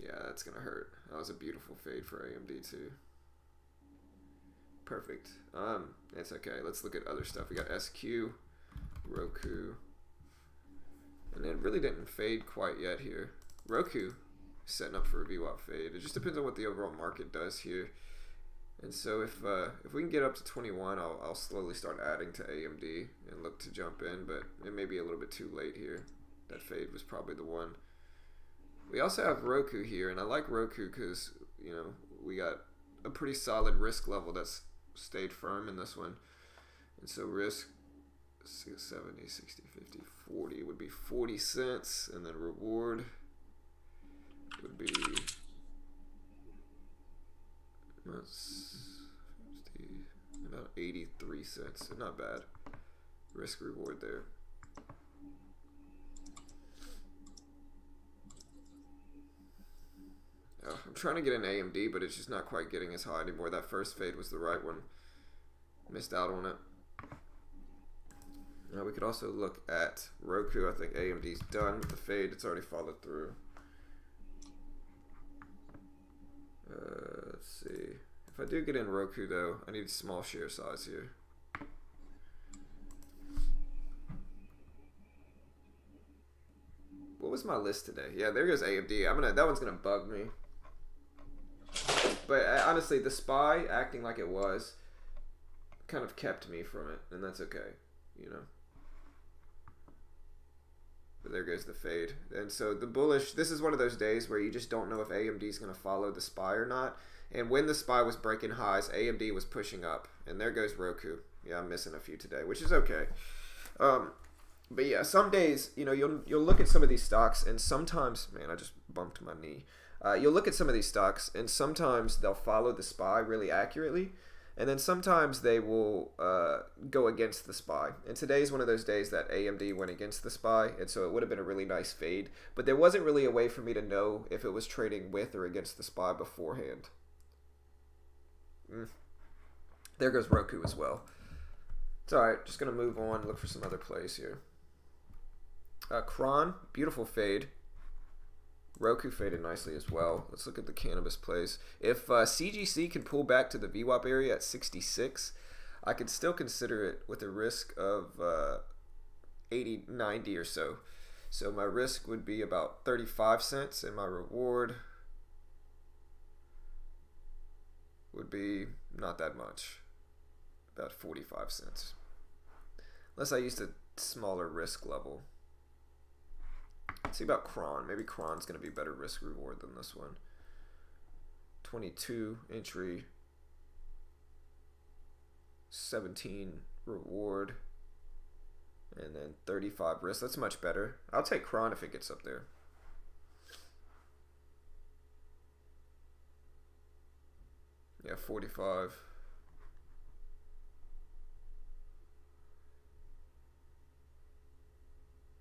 Yeah, that's gonna hurt. That was a beautiful fade for AMD too. Perfect. Um, it's okay. Let's look at other stuff. We got SQ, Roku, and it really didn't fade quite yet here. Roku setting up for a VWAP fade. It just depends on what the overall market does here. And so if uh, if we can get up to 21, I'll, I'll slowly start adding to AMD and look to jump in, but it may be a little bit too late here. That fade was probably the one. We also have Roku here, and I like Roku because, you know, we got a pretty solid risk level that's stayed firm in this one. And so risk 70, 60, 50, 40 would be 40 cents. And then reward would be about 83 cents. So not bad. Risk reward there. I'm trying to get an AMD, but it's just not quite getting as high anymore. That first fade was the right one. Missed out on it. Now we could also look at Roku. I think AMD's done with the fade. It's already followed through. Uh, let's see. If I do get in Roku though, I need a small share size here. What was my list today? Yeah, there goes AMD. I'm gonna that one's gonna bug me. But uh, honestly, the spy acting like it was kind of kept me from it, and that's okay, you know. But there goes the fade. And so the bullish, this is one of those days where you just don't know if AMD is going to follow the SPY or not. And when the SPY was breaking highs, AMD was pushing up. And there goes Roku. Yeah, I'm missing a few today, which is okay. Um, but yeah, some days, you know, you'll you'll look at some of these stocks, and sometimes, man, I just bumped my knee. Uh, you'll look at some of these stocks, and sometimes they'll follow the SPY really accurately, and then sometimes they will uh, go against the SPY. And today is one of those days that AMD went against the SPY, and so it would have been a really nice fade. But there wasn't really a way for me to know if it was trading with or against the SPY beforehand. Mm. There goes Roku as well. It's alright, just going to move on, look for some other plays here. Uh, CRON, beautiful fade. Roku faded nicely as well. Let's look at the cannabis plays. If uh, CGC can pull back to the VWAP area at 66, I could still consider it with a risk of uh, 80, 90 or so. So my risk would be about 35 cents, and my reward would be not that much, about 45 cents. Unless I used a smaller risk level. Let's see about CRON. Maybe CRON's going to be better risk reward than this one. 22 entry. 17 reward. And then 35 risk. That's much better. I'll take CRON if it gets up there. Yeah, 45.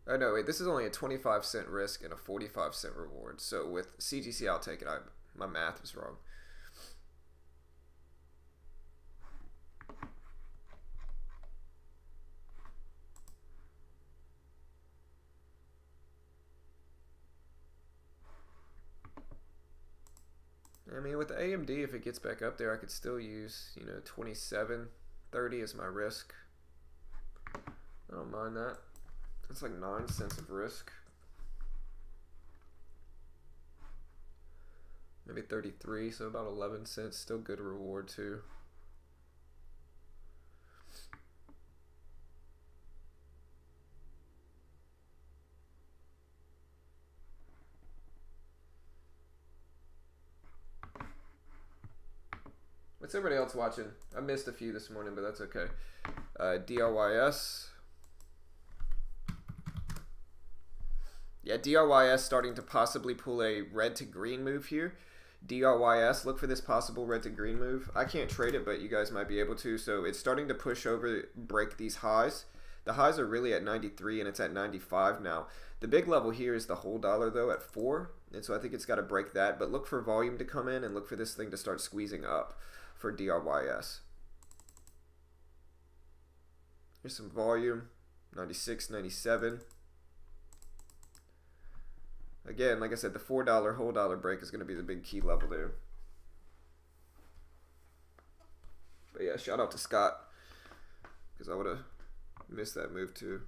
Oh no, wait. This is only a twenty-five cent risk and a forty-five cent reward. So with CGC, I'll take it. I my math was wrong. I mean, with AMD, if it gets back up there, I could still use, you know, 27, 30 as my risk. I don't mind that. That's like nine cents of risk. Maybe 33, so about 11 cents. Still good reward too. What's everybody else watching? I missed a few this morning, but that's okay. Uh, DRYS. Yeah, DRYS starting to possibly pull a red to green move here. DRYS, look for this possible red to green move. I can't trade it, but you guys might be able to. So it's starting to push over, break these highs. The highs are really at 93 and it's at 95 now. The big level here is the whole dollar though at 4. And so I think it's got to break that. But look for volume to come in and look for this thing to start squeezing up for DRYS. Here's some volume. 96, 97. Again, like I said, the $4 whole dollar break is going to be the big key level there. But yeah, shout out to Scott because I would have missed that move too.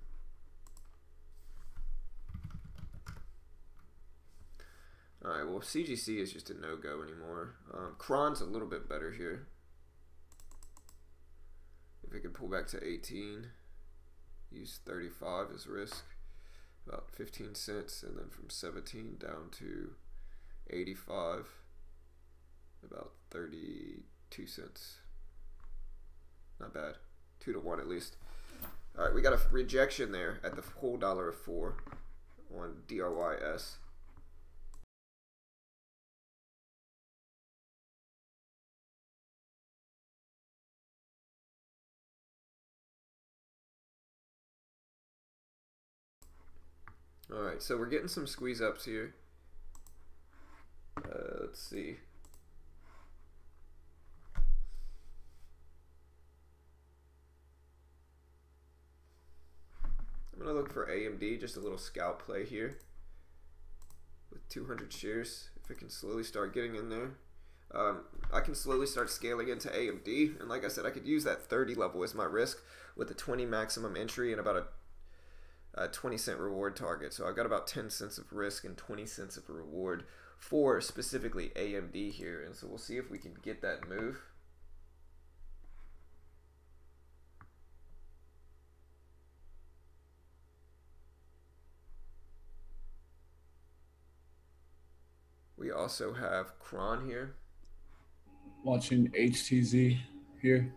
All right, well, CGC is just a no-go anymore. Um, CRON's a little bit better here. If it could pull back to 18, use 35 as risk about 15 cents and then from 17 down to 85 about 32 cents Not bad. Two to one at least. All right, we got a rejection there at the whole dollar of four on DRYS. All right, so we're getting some squeeze ups here. Uh, let's see. I'm gonna look for AMD, just a little scalp play here with 200 shares. If I can slowly start getting in there, um, I can slowly start scaling into AMD. And like I said, I could use that 30 level as my risk with a 20 maximum entry and about a uh, 20 cent reward target. So I've got about 10 cents of risk and 20 cents of reward for specifically AMD here. And so we'll see if we can get that move. We also have CRON here. Watching HTZ here.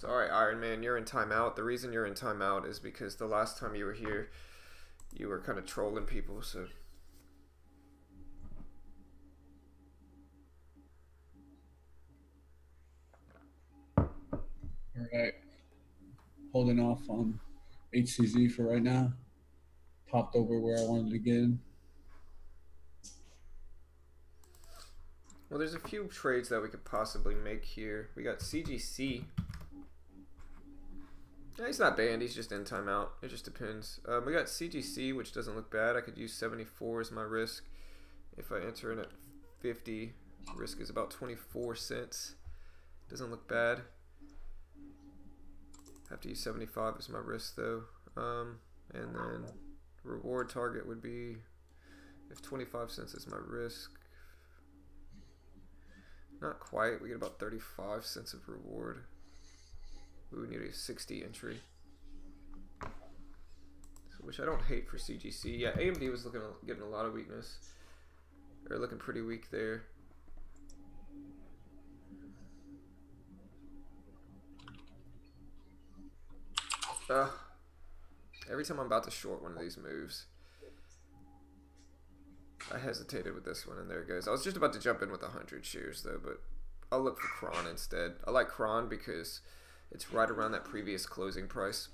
Sorry, Iron Man, you're in timeout. The reason you're in timeout is because the last time you were here, you were kind of trolling people, so. All right. Holding off on HTZ for right now. Popped over where I wanted to get in. Well, there's a few trades that we could possibly make here. We got CGC. He's not banned. He's just in timeout. It just depends. Um, we got CGC, which doesn't look bad. I could use 74 as my risk. If I enter in at 50, risk is about 24 cents. Doesn't look bad. Have to use 75 as my risk though. Um, and then reward target would be if 25 cents is my risk. Not quite. We get about 35 cents of reward. We would need a 60 entry. So, which I don't hate for CGC. Yeah, AMD was looking getting a lot of weakness. They're looking pretty weak there. Every time I'm about to short one of these moves, I hesitated with this one, and there it goes. I was just about to jump in with 100 shares, though, but I'll look for CRON instead. I like CRON because it's right around that previous closing price.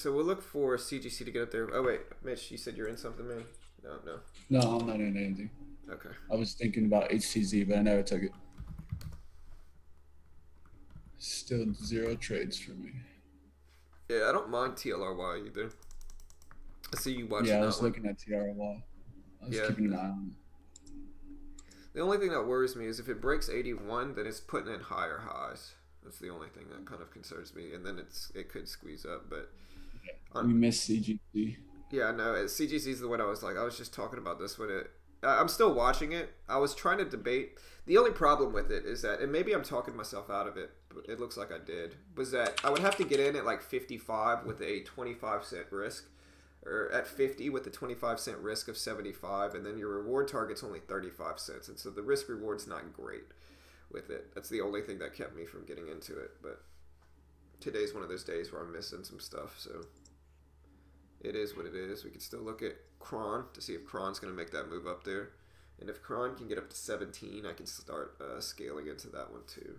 So we'll look for CGC to get up there. Oh wait, Mitch, you said you're in something, man. No, no. No, I'm not in anything. Okay. I was thinking about HTZ, but I never took it. Still zero trades for me. Yeah, I don't mind TLRY either. I see you watching. yeah, I was one. looking at TRY. I was Yeah. keeping an eye on The only thing that worries me is if it breaks 81, then it's putting in higher highs. That's the only thing that kind of concerns me, and then it's it could squeeze up. But it. We missed CGC. yeah, no, CGC is the one I was like, I was just talking about this when it. I'm still watching it. I was trying to debate. The only problem with it is that, and maybe I'm talking myself out of it, but it looks like I did. Was that I would have to get in at like 55 with a 25 cent risk, or at 50 with a 25 cent risk of 75, and then your reward target's only 35 cents, and so the risk reward's not great with it. That's the only thing that kept me from getting into it. But today's one of those days where I'm missing some stuff, so it is what it is. We could still look at CRON to see if CRON's going to make that move up there. And if Cron can get up to 17, I can start uh, scaling into that one too.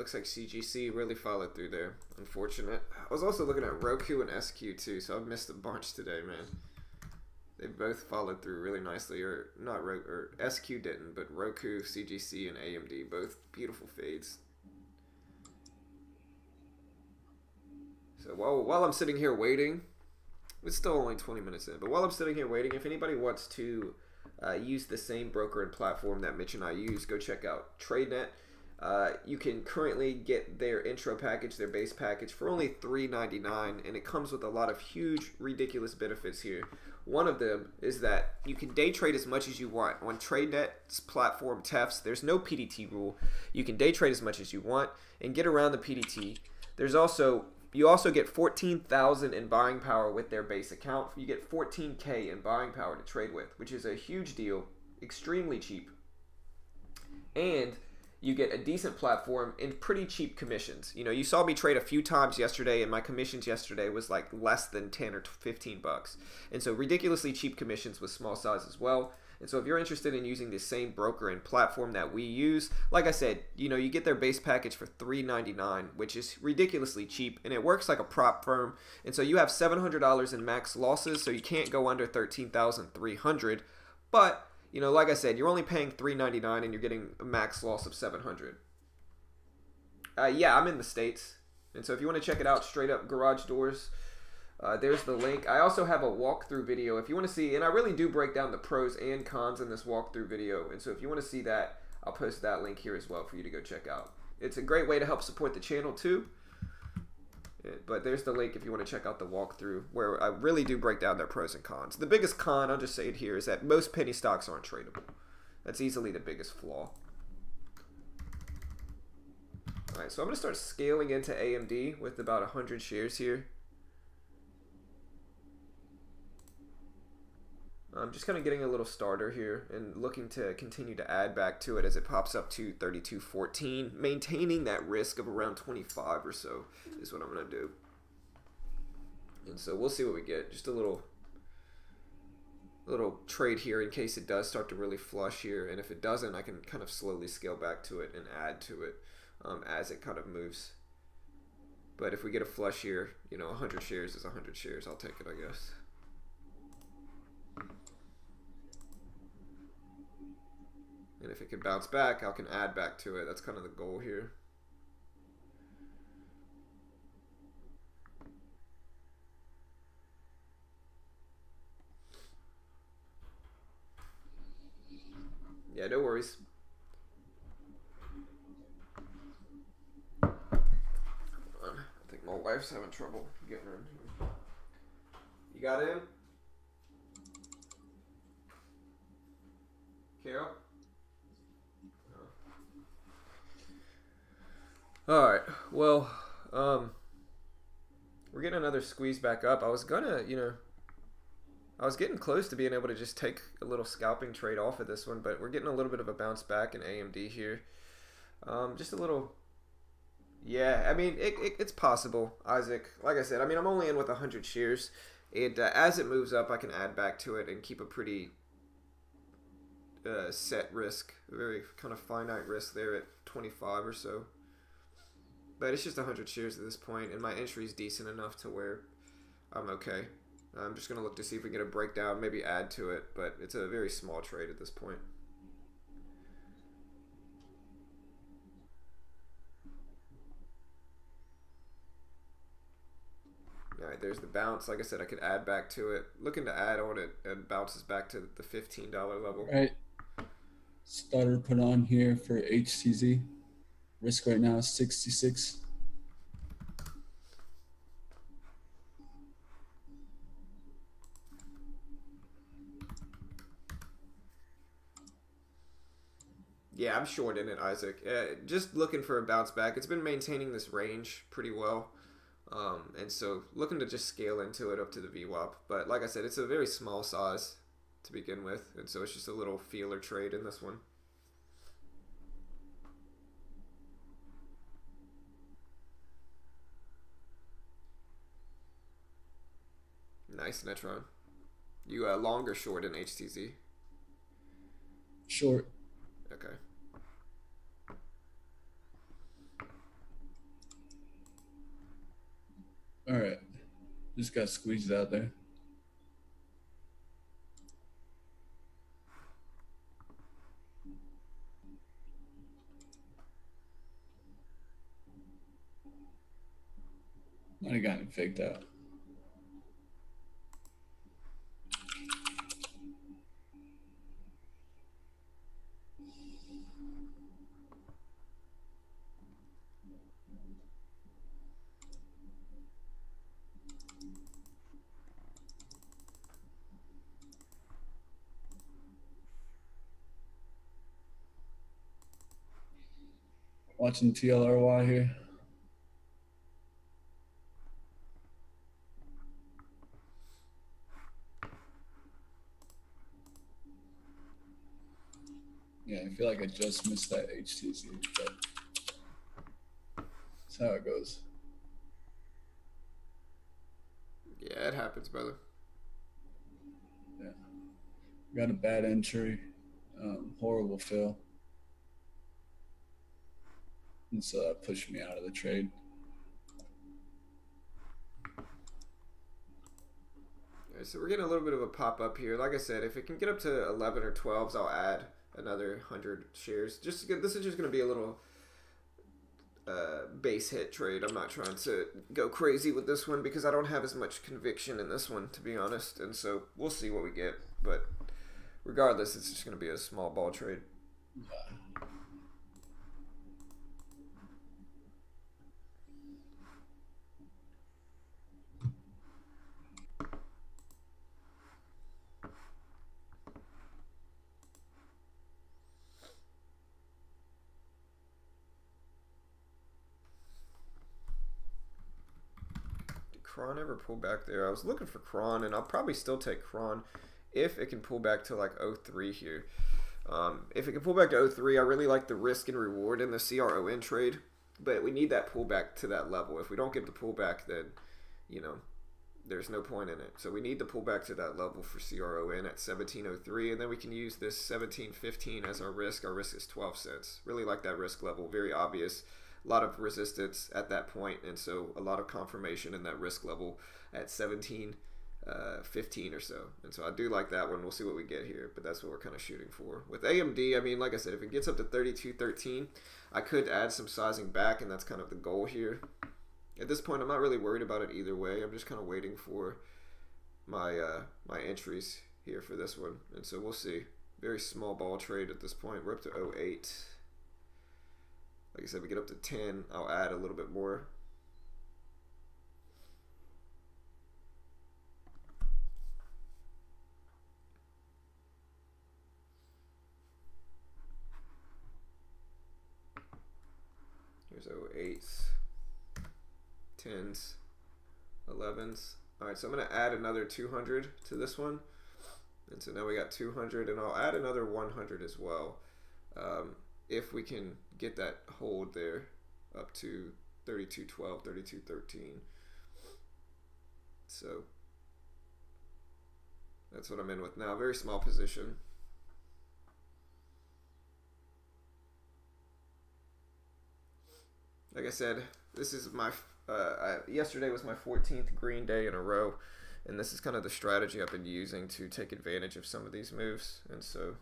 Looks like CGC really followed through there. Unfortunate. I was also looking at Roku and SQ too, so I've missed a bunch today, man. They both followed through really nicely, or not Roku, or SQ didn't, but Roku, CGC, and AMD both beautiful fades. So while while I'm sitting here waiting, it's still only 20 minutes in, but while I'm sitting here waiting, if anybody wants to uh, use the same broker and platform that Mitch and I use, go check out TradeNet. Uh, you can currently get their intro package, their base package, for only $3.99, and it comes with a lot of huge, ridiculous benefits here. One of them is that you can day trade as much as you want. On TradeNet's platform, TEFs, there's no PDT rule. You can day trade as much as you want and get around the PDT. There's also you also get 14,000 in buying power with their base account. You get 14k in buying power to trade with, which is a huge deal, extremely cheap. And you get a decent platform and pretty cheap commissions. You know, you saw me trade a few times yesterday, and my commissions yesterday was like less than 10 or 15 bucks. And so ridiculously cheap commissions with small size as well. And so if you're interested in using the same broker and platform that we use, like I said, you know, you get their base package for $3.99, which is ridiculously cheap, and it works like a prop firm. And so you have $700 in max losses, so you can't go under 13,300. But you know, like I said, you're only paying three ninety nine and you're getting a max loss of seven hundred. Uh, yeah, I'm in the states, and so if you want to check it out, straight up garage doors. Uh, there's the link. I also have a walkthrough video if you want to see, and I really do break down the pros and cons in this walkthrough video. And so if you want to see that, I'll post that link here as well for you to go check out. It's a great way to help support the channel too. But there's the link if you want to check out the walkthrough where I really do break down their pros and cons. The biggest con, I'll just say it here, is that most penny stocks aren't tradable. That's easily the biggest flaw. Alright, so I'm going to start scaling into AMD with about 100 shares here. I'm just kind of getting a little starter here and looking to continue to add back to it as it pops up to 32.14. Maintaining that risk of around 25 or so is what I'm going to do. And so we'll see what we get. Just a little little trade here in case it does start to really flush here. And if it doesn't, I can kind of slowly scale back to it and add to it um, as it kind of moves. But if we get a flush here, you know, 100 shares is 100 shares. I'll take it, I guess. And if it can bounce back, I can add back to it. That's kind of the goal here. Yeah, no worries. I think my wife's having trouble getting her in here. You got in? Carol? All right. Well, um, we're getting another squeeze back up. I was gonna, you know, I was getting close to being able to just take a little scalping trade off of this one, but we're getting a little bit of a bounce back in AMD here. Um, just a little. Yeah, I mean, it, it, it's possible, Isaac. Like I said, I mean, I'm only in with 100 shares. And uh, as it moves up, I can add back to it and keep a pretty uh, set risk, very kind of finite risk there at 25 or so. But it's just 100 shares at this point, and my entry is decent enough to where I'm okay. I'm just going to look to see if we can get a breakdown, maybe add to it, but it's a very small trade at this point. All right, there's the bounce. Like I said, I could add back to it. Looking to add on it, and bounces back to the $15 level. All right. Starter put on here for HTZ. Risk right now is 66. Yeah, I'm short in it, Isaac. Uh, just looking for a bounce back. It's been maintaining this range pretty well. Um, and so looking to just scale into it up to the VWAP. But like I said, it's a very small size to begin with. And so it's just a little feeler trade in this one. Nice, Netron. You uh, long or short in HTZ? Short. Okay. All right. Just got squeezed out there. Might have gotten faked out. Watching TLRY here. Yeah, I feel like I just missed that HTZ, but that's how it goes. Yeah, it happens, brother. Yeah. Got a bad entry, um, horrible fill. And so that pushed me out of the trade. So we're getting a little bit of a pop up here. Like I said, if it can get up to 11 or 12s, I'll add another 100 shares. Just to get, This is just going to be a little uh, base hit trade. I'm not trying to go crazy with this one because I don't have as much conviction in this one, to be honest. And so we'll see what we get. But regardless, it's just going to be a small ball trade. Yeah. Cron ever pull back there? I was looking for Cron, and I'll probably still take Cron if it can pull back to like 03 here. Um, if it can pull back to 03, I really like the risk and reward in the CRON trade, but we need that pullback to that level. If we don't get the pullback, then, you know, there's no point in it. So we need to pull back to that level for CRON at 1703, and then we can use this 1715 as our risk. Our risk is 12 cents. Really like that risk level. Very obvious a lot of resistance at that point, and so a lot of confirmation in that risk level at 17, uh, 15 or so. And so I do like that one. We'll see what we get here, but that's what we're kind of shooting for. With AMD, I mean, like I said, if it gets up to 32.13, I could add some sizing back, and that's kind of the goal here. At this point, I'm not really worried about it either way. I'm just kind of waiting for my uh, my entries here for this one, and so we'll see. Very small ball trade at this point. We're up to 08. Like I said, we get up to 10, I'll add a little bit more. Here's 08s, 10s, 11s. All right, so I'm going to add another 200 to this one. And so now we got 200, and I'll add another 100 as well. Um, if we can get that hold there up to 32.12, 32.13. So that's what I'm in with now. Very small position. Like I said, this is my uh, I, yesterday was my 14th green day in a row, and this is kind of the strategy I've been using to take advantage of some of these moves. And so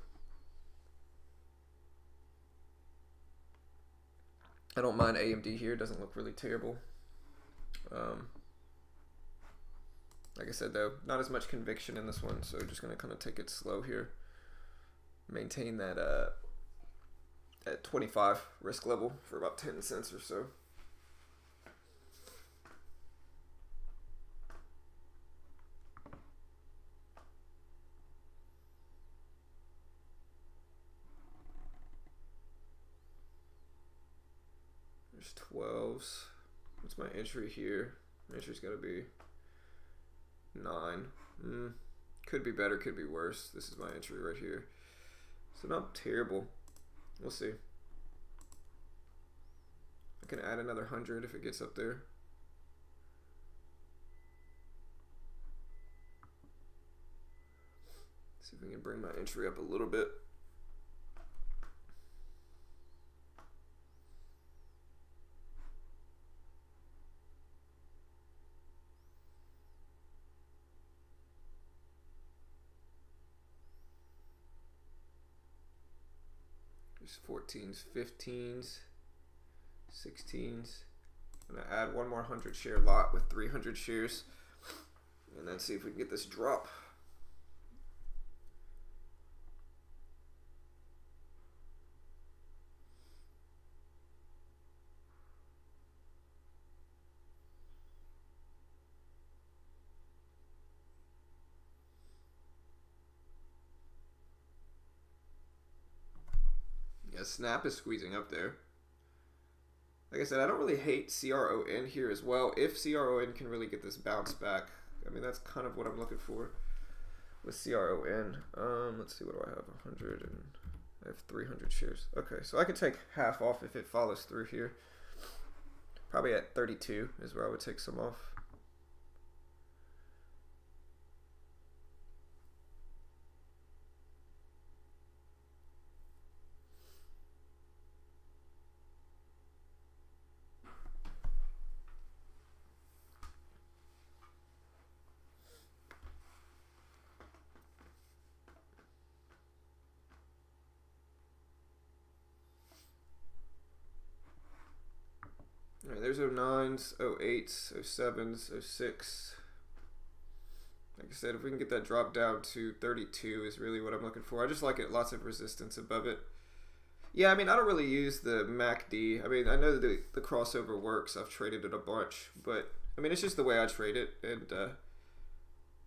I don't mind AMD here. It doesn't look really terrible. Um, Like I said, though, not as much conviction in this one, so just going to kind of take it slow here. Maintain that uh, at 25 risk level for about 10 cents or so. There's 12s. What's my entry here? My to be nine. Mm, could be better, could be worse. This is my entry right here. So not terrible. We'll see. I can add another 100 if it gets up there. See if we can bring my entry up a little bit. There's 14s, 15s, 16s. I'm gonna add one more 100 share lot with 300 shares and then see if we can get this drop. Yeah, Snap is squeezing up there. Like I said, I don't really hate CRON here as well. If CRON can really get this bounce back, I mean, that's kind of what I'm looking for with CRON. Um, let's see, what do I have? 100 and I have 300 shares. Okay, so I could take half off if it follows through here. Probably at 32 is where I would take some off. All right, there's 09s, 08s, 07s, 06. Like I said, if we can get that drop down to 32 is really what I'm looking for. I just like it, lots of resistance above it. Yeah, I mean, I don't really use the MACD. I mean, I know the, the crossover works. I've traded it a bunch, but I mean, it's just the way I trade it, and uh,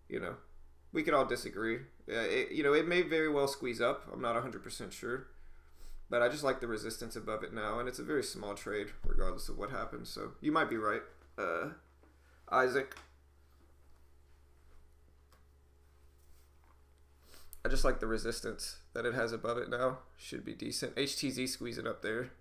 you know, we could all disagree. Uh, it, you know, it may very well squeeze up. I'm not 100% sure. But I just like the resistance above it now, and it's a very small trade, regardless of what happens. So you might be right, uh, Isaac. I just like the resistance that it has above it now. Should be decent. HTZ squeezing up there.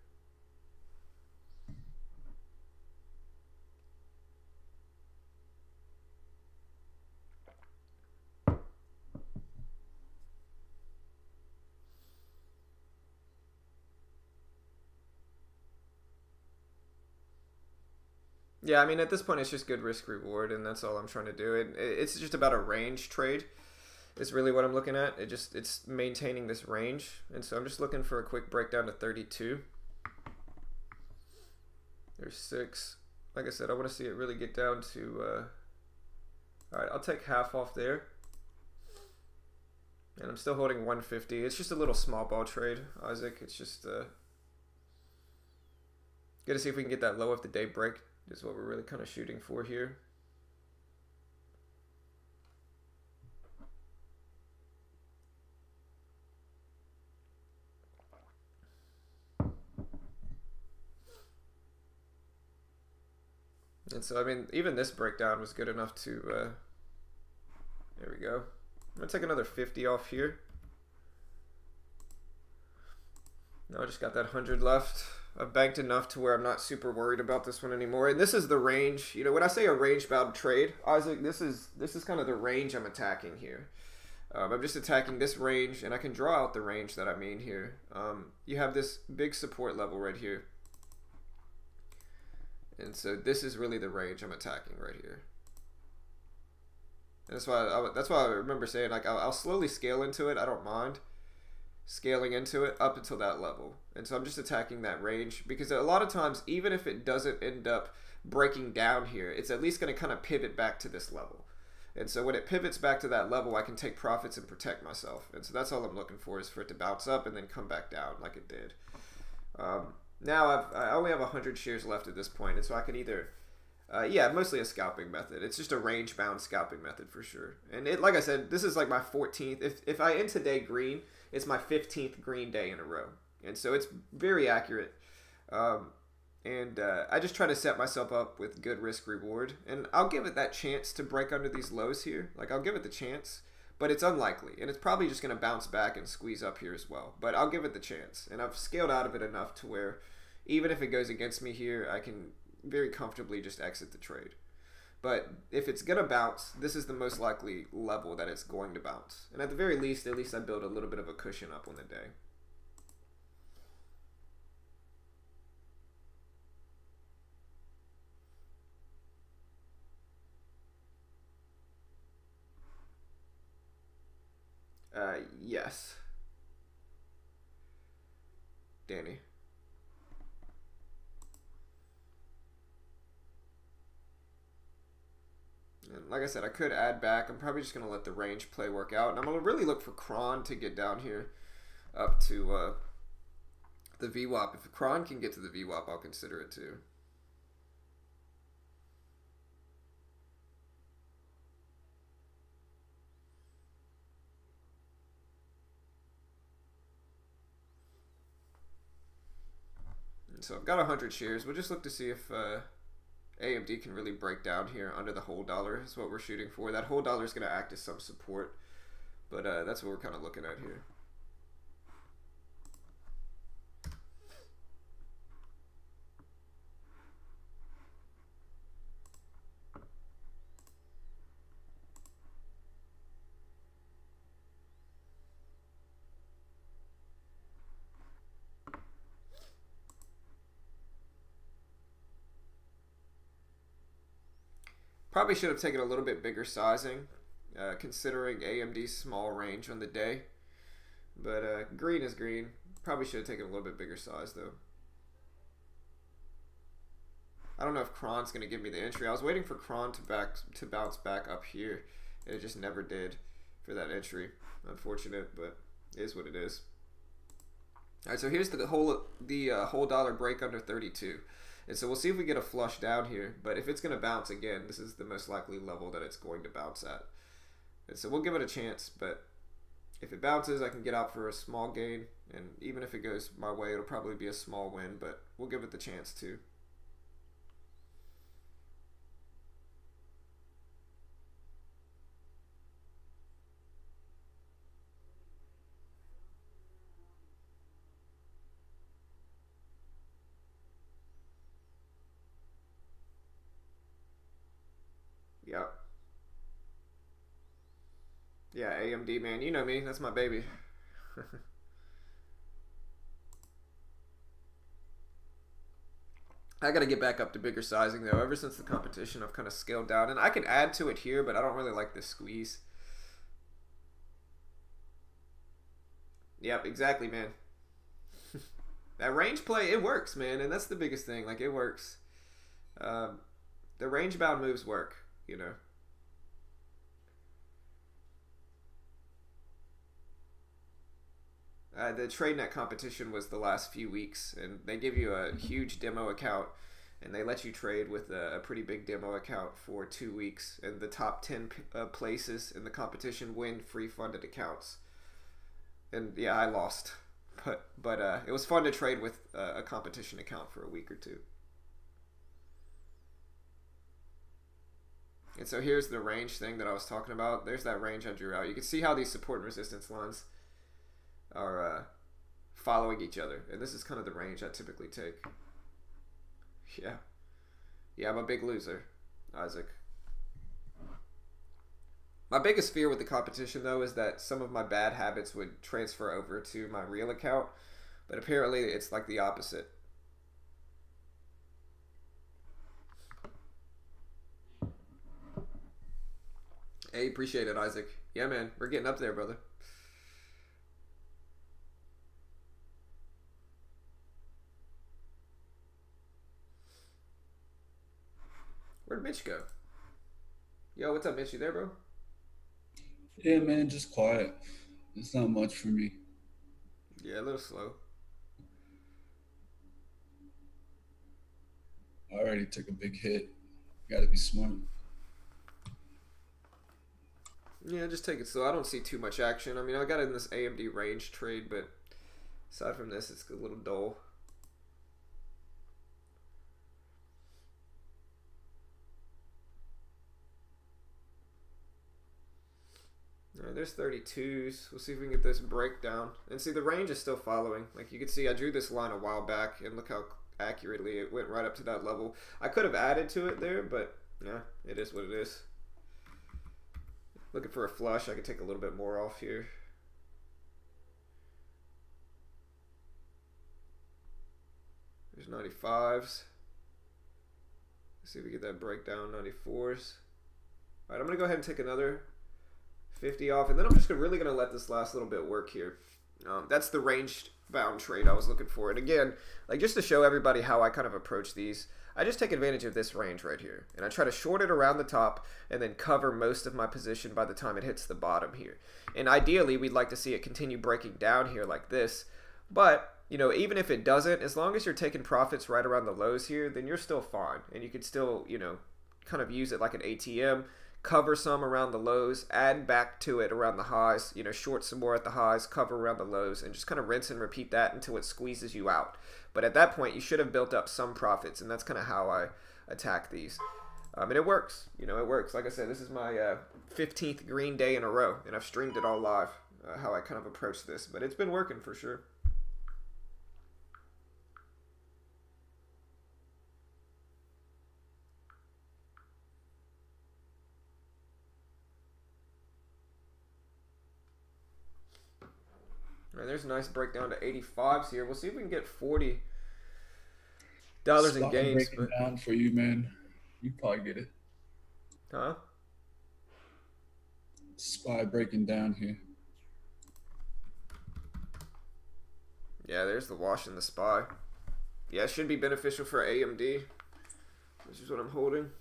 Yeah, I mean, at this point, it's just good risk reward, and that's all I'm trying to do. It, it's just about a range trade. Is really what I'm looking at. It just it's maintaining this range, and so I'm just looking for a quick breakdown to 32. There's six. Like I said, I want to see it really get down to. Uh, all right, I'll take half off there. And I'm still holding 150. It's just a little small ball trade, Isaac. It's just uh, good to see if we can get that low of the day break is what we're really kind of shooting for here. And so, I mean, even this breakdown was good enough to, uh, there we go. I'm to take another 50 off here. Now I just got that 100 left. I've banked enough to where I'm not super worried about this one anymore. And this is the range. You know, when I say a range bound trade, Isaac, this is this is kind of the range I'm attacking here. Um, I'm just attacking this range, and I can draw out the range that I mean here. Um, you have this big support level right here. And so this is really the range I'm attacking right here. And that's why I, that's why I remember saying like I'll, I'll slowly scale into it. I don't mind scaling into it up until that level. And so I'm just attacking that range because a lot of times, even if it doesn't end up breaking down here, it's at least going to kind of pivot back to this level. And so when it pivots back to that level, I can take profits and protect myself. And so that's all I'm looking for is for it to bounce up and then come back down like it did. Um, now I've, I only have 100 shares left at this point, and so I can either, uh, yeah, mostly a scalping method. It's just a range bound scalping method for sure. And it, like I said, this is like my 14th. If, if I end today green, it's my 15th green day in a row. And so it's very accurate. Um, and uh, I just try to set myself up with good risk reward, and I'll give it that chance to break under these lows here. Like I'll give it the chance, but it's unlikely, and it's probably just going to bounce back and squeeze up here as well. But I'll give it the chance, and I've scaled out of it enough to where even if it goes against me here, I can very comfortably just exit the trade. But if it's going to bounce, this is the most likely level that it's going to bounce. And at the very least, at least I build a little bit of a cushion up on the day. Uh, yes. Danny. And like I said, I could add back. I'm probably just going to let the range play work out. And I'm going to really look for CRON to get down here up to uh, the VWAP. If CRON can get to the VWAP, I'll consider it too. So I've got 100 shares. We'll just look to see if uh, AMD can really break down here under the whole dollar is what we're shooting for. That whole dollar is going to act as some support. But uh, that's what we're kind of looking at here. Probably should have taken a little bit bigger sizing, uh, considering AMD's small range on the day. But uh, green is green. Probably should have taken a little bit bigger size though. I don't know if CRON's going to give me the entry. I was waiting for Kron to back to bounce back up here, and it just never did for that entry. Unfortunate, but is what it is. All right, so here's the whole the uh, whole dollar break under 32. And so we'll see if we get a flush down here. But if it's going to bounce again, this is the most likely level that it's going to bounce at. And so we'll give it a chance. But if it bounces, I can get out for a small gain. And even if it goes my way, it'll probably be a small win. But we'll give it the chance too. Yep. Yeah, AMD, man. You know me. That's my baby. I got to get back up to bigger sizing, though. Ever since the competition, I've kind of scaled down. And I can add to it here, but I don't really like this squeeze. Yep, exactly, man. that range play, it works, man. And that's the biggest thing. Like, it works. Um, the range bound moves work you know. Uh, the TradeNet competition was the last few weeks, and they give you a huge demo account, and they let you trade with a, a pretty big demo account for two weeks. And the top ten uh, places in the competition win free funded accounts. And yeah, I lost, but but uh, it was fun to trade with a competition account for a week or two. And so here's the range thing that I was talking about. There's that range I drew out. You can see how these support and resistance lines are uh, following each other. And this is kind of the range I typically take. Yeah. Yeah, I'm a big loser, Isaac. My biggest fear with the competition, though, is that some of my bad habits would transfer over to my real account. But apparently, it's like the opposite. Hey, appreciate it, Isaac. Yeah, man, we're getting up there, brother. Where'd Mitch go? Yo, what's up, Mitch? You there, bro? Yeah, man, just quiet. It's not much for me. Yeah, a little slow. I already took a big hit. Got to be smart. Yeah, just take it slow. I don't see too much action. I mean, I got in this AMD range trade, but aside from this, it's a little dull. Alright, there's 32s. We'll see if we can get this breakdown. And see, the range is still following. Like, you can see, I drew this line a while back, and look how accurately it went right up to that level. I could have added to it there, but, yeah, it is what it is. Looking for a flush. I could take a little bit more off here. There's 95s. Let's see if we get that breakdown. 94s. All right, I'm going to go ahead and take another 50 off, and then I'm just really going to let this last little bit work here. Um, that's the ranged bound trade I was looking for. And again, like just to show everybody how I kind of approach these, I just take advantage of this range right here. And I try to short it around the top and then cover most of my position by the time it hits the bottom here. And ideally, we'd like to see it continue breaking down here like this. But, you know, even if it doesn't, as long as you're taking profits right around the lows here, then you're still fine. And you could still, you know, kind of use it like an ATM cover some around the lows, add back to it around the highs, you know, short some more at the highs, cover around the lows, and just kind of rinse and repeat that until it squeezes you out. But at that point, you should have built up some profits, and that's kind of how I attack these. Um, and it works. You know, it works. Like I said, this is my uh, 15th green day in a row, and I've streamed it all live, uh, how I kind of approach this. But it's been working for sure. There's a nice breakdown to 85s here. We'll see if we can get 40 dollars in gains. But... down for you, man. You probably get it. Huh? SPY breaking down here. Yeah, there's the wash and the SPY. Yeah, it should be beneficial for AMD. This is what I'm holding.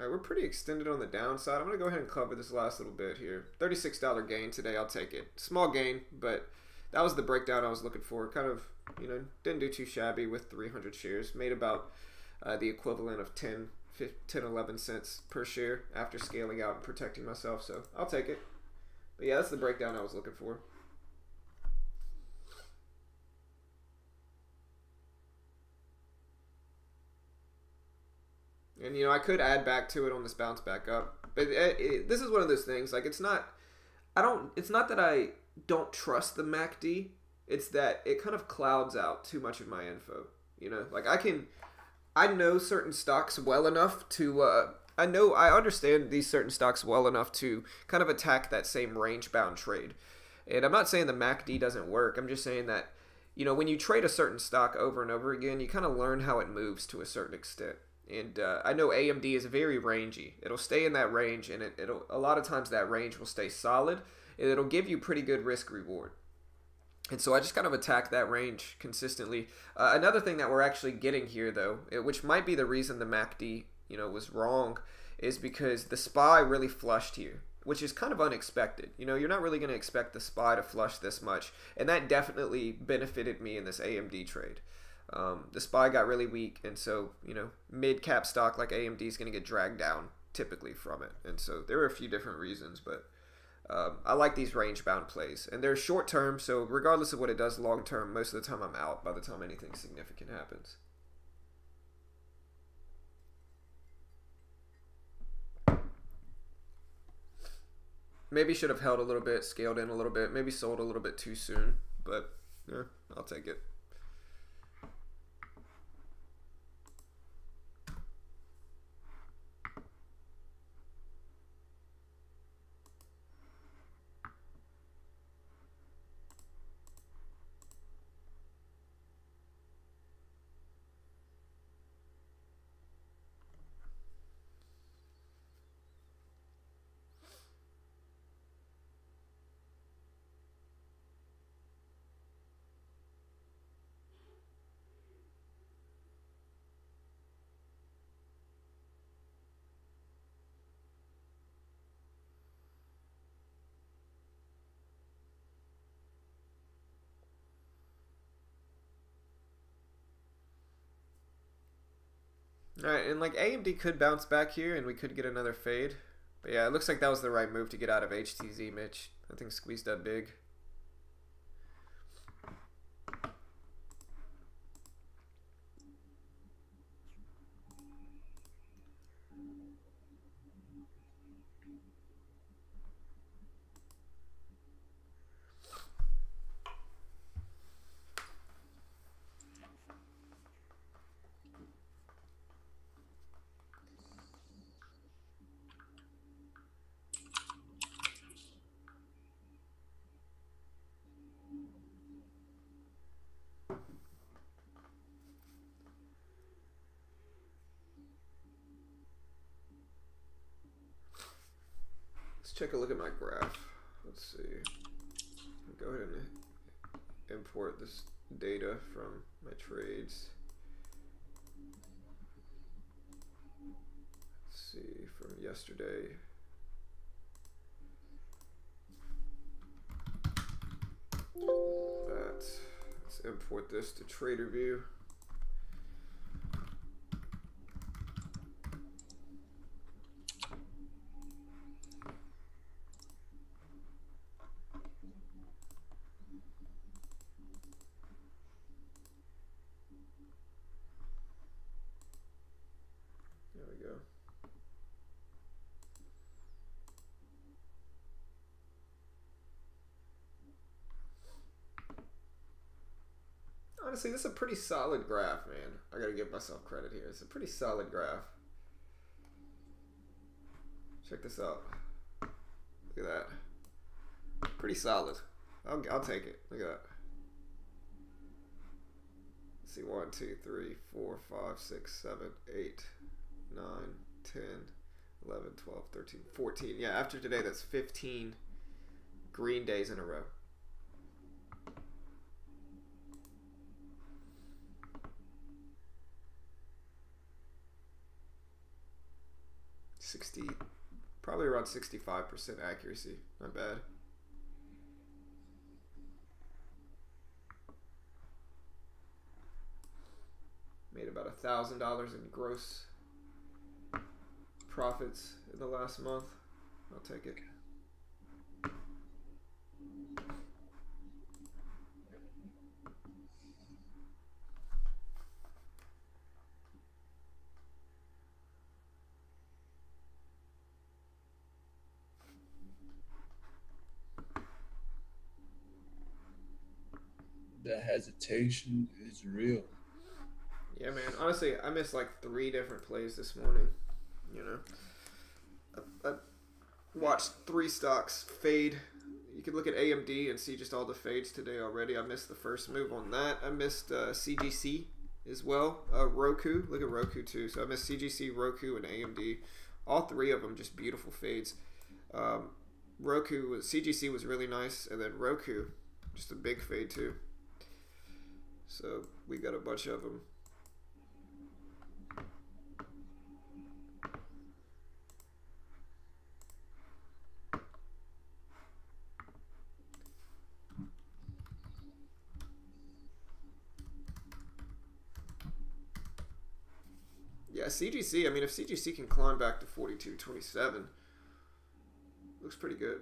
All right, we're pretty extended on the downside. I'm going to go ahead and cover this last little bit here. $36 gain today. I'll take it. Small gain, but that was the breakdown I was looking for. Kind of, you know, didn't do too shabby with 300 shares. Made about uh, the equivalent of 10, 15, 10, 11 cents per share after scaling out and protecting myself. So I'll take it. But yeah, that's the breakdown I was looking for. And you know, I could add back to it on this bounce back up, but it, it, this is one of those things. Like, it's not. I don't. It's not that I don't trust the MACD. It's that it kind of clouds out too much of my info. You know, like I can, I know certain stocks well enough to. Uh, I know I understand these certain stocks well enough to kind of attack that same range bound trade. And I'm not saying the MACD doesn't work. I'm just saying that, you know, when you trade a certain stock over and over again, you kind of learn how it moves to a certain extent. And uh, I know AMD is very rangy. It'll stay in that range, and it, will a lot of times that range will stay solid, and it'll give you pretty good risk reward. And so I just kind of attack that range consistently. Uh, another thing that we're actually getting here, though, which might be the reason the MACD, you know, was wrong, is because the SPY really flushed here, which is kind of unexpected. You know, you're not really going to expect the SPY to flush this much, and that definitely benefited me in this AMD trade. Um, the SPY got really weak, and so you know mid cap stock like AMD is going to get dragged down typically from it. And so there are a few different reasons, but um, I like these range bound plays, and they're short term. So regardless of what it does long term, most of the time I'm out by the time anything significant happens. Maybe should have held a little bit, scaled in a little bit, maybe sold a little bit too soon, but yeah, I'll take it. All right, and like AMD could bounce back here, and we could get another fade. But yeah, it looks like that was the right move to get out of HTZ, Mitch. I think squeezed up big. Take a look at my graph. Let's see. Go ahead and import this data from my trades. Let's see from yesterday. That. Let's import this to TraderVue. Honestly, this is a pretty solid graph, man. I gotta give myself credit here. It's a pretty solid graph. Check this out. Look at that. Pretty solid. I'll, I'll take it. Look at that. Let's see, 1, 2, 3, 4, 5, 6, 7, 8, 9, 10, 11, 12, 13, 14. Yeah, after today, that's 15 green days in a row. 60, probably around 65% accuracy. Not bad. Made about a thousand dollars in gross profits in the last month. I'll take it. Hesitation is real. Yeah, man. Honestly, I missed like three different plays this morning. You know, I, I watched three stocks fade. You can look at AMD and see just all the fades today already. I missed the first move on that. I missed uh, CGC as well. Uh, Roku. Look at Roku too. So I missed CGC, Roku, and AMD. All three of them just beautiful fades. Um, Roku was CGC was really nice, and then Roku, just a big fade too. So we got a bunch of them. Yeah, CGC, I mean, if CGC can climb back to 42.27, looks pretty good.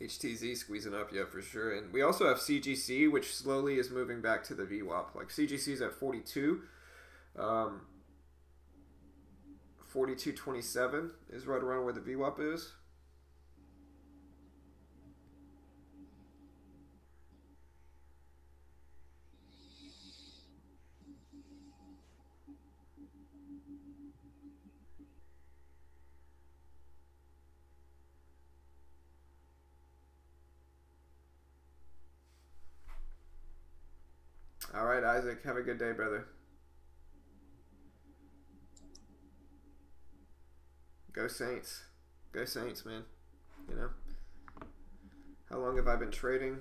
HTZ squeezing up, yeah, for sure. And we also have CGC, which slowly is moving back to the VWAP. Like CGC is at 42. Um, 42.27 is right around where the VWAP is. All right, Isaac. Have a good day, brother. Go Saints. Go Saints, man. You know. How long have I been trading?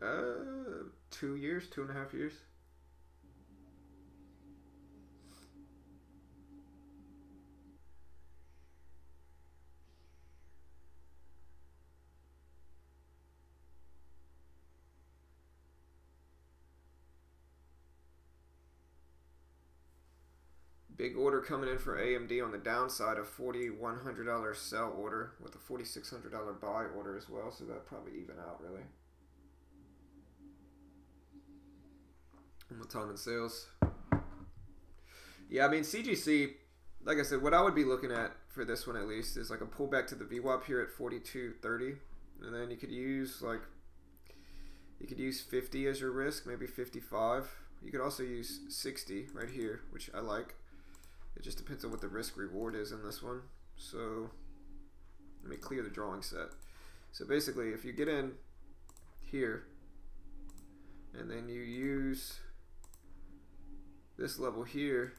Uh, two years, two and a half years. Big order coming in for AMD on the downside of $4,100 sell order with a $4,600 buy order as well, so that probably even out really. On the time and sales. Yeah, I mean CGC, like I said, what I would be looking at for this one at least is like a pullback to the VWAP here at 42.30, and then you could use like you could use 50 as your risk, maybe 55. You could also use 60 right here, which I like. It just depends on what the risk reward is in this one. So let me clear the drawing set. So basically, if you get in here and then you use this level here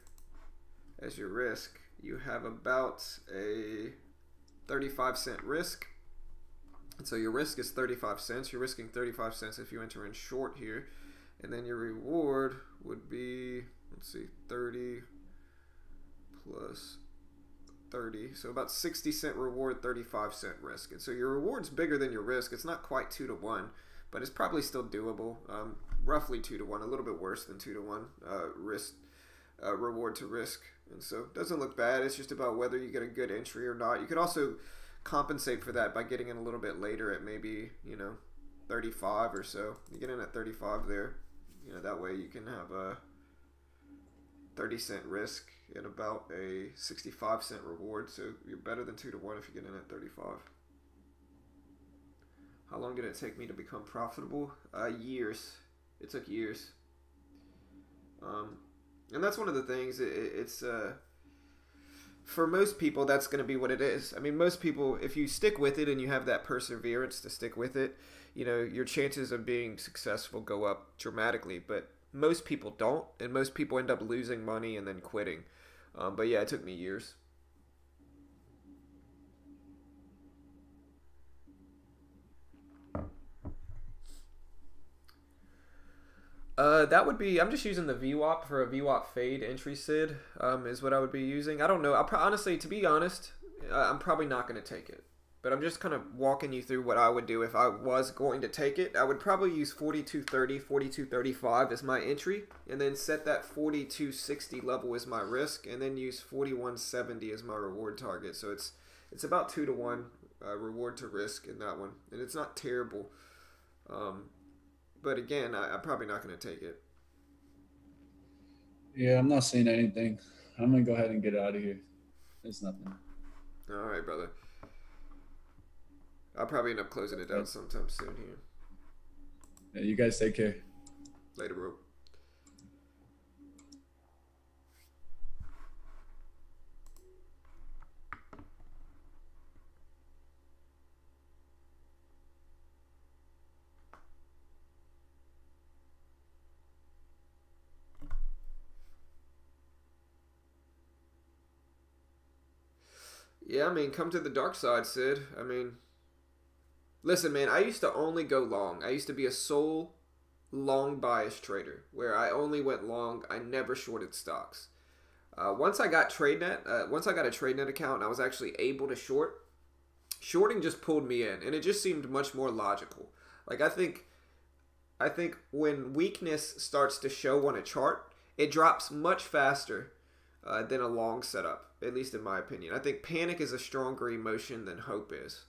as your risk, you have about a 35 cent risk. And so your risk is 35 cents. You're risking 35 cents if you enter in short here. And then your reward would be, let's see, 30 plus 30. So about 60 cent reward, 35 cent risk. And so your reward's bigger than your risk. It's not quite 2 to 1, but it's probably still doable. Um, roughly 2 to 1, a little bit worse than 2 to 1 uh, risk uh, reward to risk. And so it doesn't look bad. It's just about whether you get a good entry or not. You could also compensate for that by getting in a little bit later at maybe, you know, 35 or so. You get in at 35 there. You know, that way you can have a 30 cent risk and about a 65 cent reward. So you're better than 2 to 1 if you get in at 35. How long did it take me to become profitable? Uh, years. It took years. Um, and that's one of the things. It, it's uh, for most people, that's going to be what it is. I mean, most people, if you stick with it and you have that perseverance to stick with it, you know, your chances of being successful go up dramatically. But most people don't, and most people end up losing money and then quitting. Um, but yeah, it took me years. Uh, that would be. I'm just using the VWAP for a VWAP fade entry sid. Um, is what I would be using. I don't know. Pro- honestly, to be honest, I'm probably not going to take it. But I'm just kind of walking you through what I would do if I was going to take it. I would probably use 4230, 4235 as my entry, and then set that 4260 level as my risk, and then use 4170 as my reward target. So it's it's about two to one uh, reward to risk in that one, and it's not terrible. Um, but again, I, I'm probably not going to take it. Yeah, I'm not seeing anything. I'm gonna go ahead and get out of here. There's nothing. All right, brother. I'll probably end up closing it down sometime soon here. Yeah, you guys take care. Later, bro. Yeah, I mean, come to the dark side, Sid. I mean, listen, man, I used to only go long. I used to be a sole long bias trader where I only went long. I never shorted stocks. Uh, once I got TradeNet, uh, once I got a TradeNet account I was actually able to short, shorting just pulled me in, and it just seemed much more logical. Like I think, I think when weakness starts to show on a chart, it drops much faster uh, than a long setup, at least in my opinion. I think panic is a stronger emotion than hope is.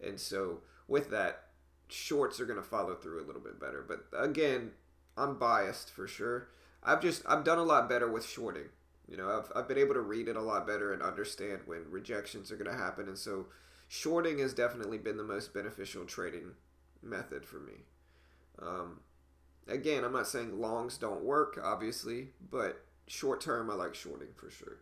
And so with that, shorts are going to follow through a little bit better. But again, I'm biased for sure. I've just I've done a lot better with shorting. You know, I've, I've been able to read it a lot better and understand when rejections are going to happen. And so shorting has definitely been the most beneficial trading method for me. Um, again, I'm not saying longs don't work, obviously, but short term, I like shorting for sure.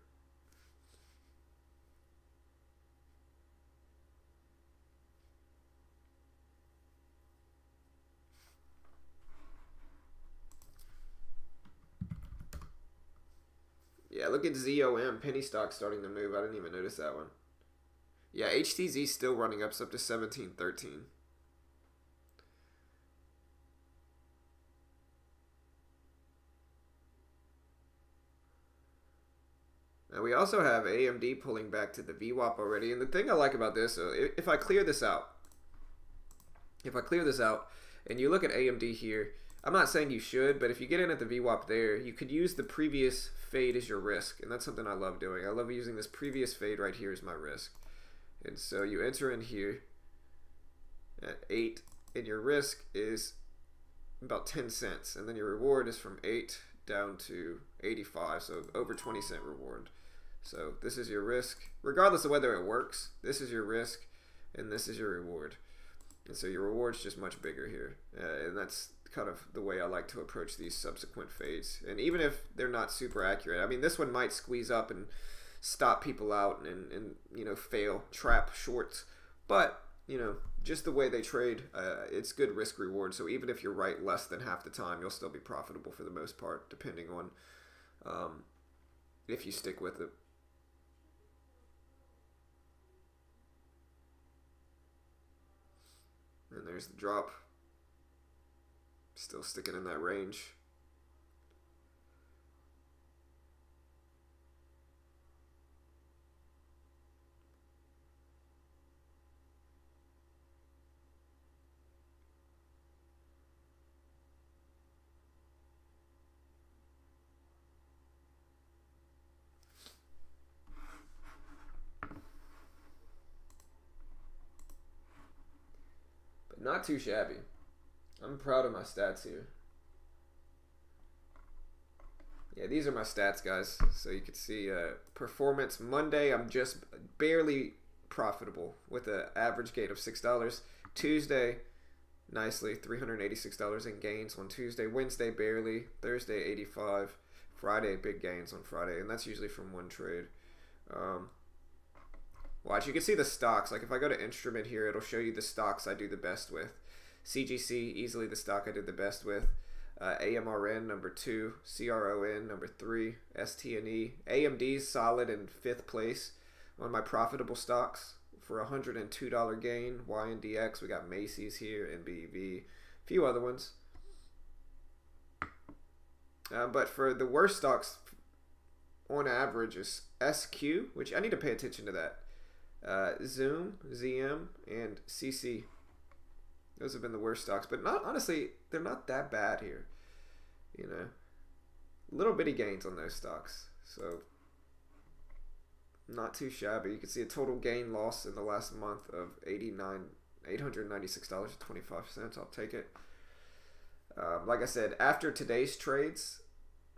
Yeah, look at ZOM, penny stock starting to move. I didn't even notice that one. Yeah, HTZ still running up, up to 1713. Now we also have AMD pulling back to the VWAP already. And the thing I like about this, uh, if I clear this out, if I clear this out and you look at AMD here, I'm not saying you should, but if you get in at the VWAP there, you could use the previous fade as your risk. And that's something I love doing. I love using this previous fade right here as my risk. And so you enter in here at 8, and your risk is about 10 cents. And then your reward is from 8 down to 85, so over 20 cent reward. So this is your risk, regardless of whether it works. This is your risk, and this is your reward. And so your reward's just much bigger here, uh, and that's kind of the way I like to approach these subsequent fades. And even if they're not super accurate, I mean, this one might squeeze up and stop people out and, and you know fail trap shorts, but you know just the way they trade, uh, it's good risk reward. So even if you're right less than half the time, you'll still be profitable for the most part, depending on um, if you stick with it. And there's the drop. Still sticking in that range. But not too shabby. I'm proud of my stats here. Yeah, these are my stats, guys. So you can see uh, performance Monday. I'm just barely profitable with an average gain of six dollars. Tuesday, nicely three hundred eighty-six dollars in gains on Tuesday. Wednesday, barely. Thursday, eighty-five. Friday, big gains on Friday, and that's usually from one trade. Um, Watch, you can see the stocks. Like if I go to instrument here, it'll show you the stocks I do the best with. CGC, easily the stock I did the best with. Uh, AMRN number two, CRON number three, STNE, AMD solid in fifth place on my profitable stocks for a hundred and two dollar gain. YNDX, we got Macy's here, NBV, a few other ones. Uh, but for the worst stocks, on average, is SQ, which I need to pay attention to that uh, Zoom, ZM, and CC. Those have been the worst stocks, but not honestly, they're not that bad here. You know, little bitty gains on those stocks, so not too shabby. You can see a total gain loss in the last month of eighty nine, eight hundred ninety six dollars twenty five cents. I'll take it. Um, like I said, after today's trades,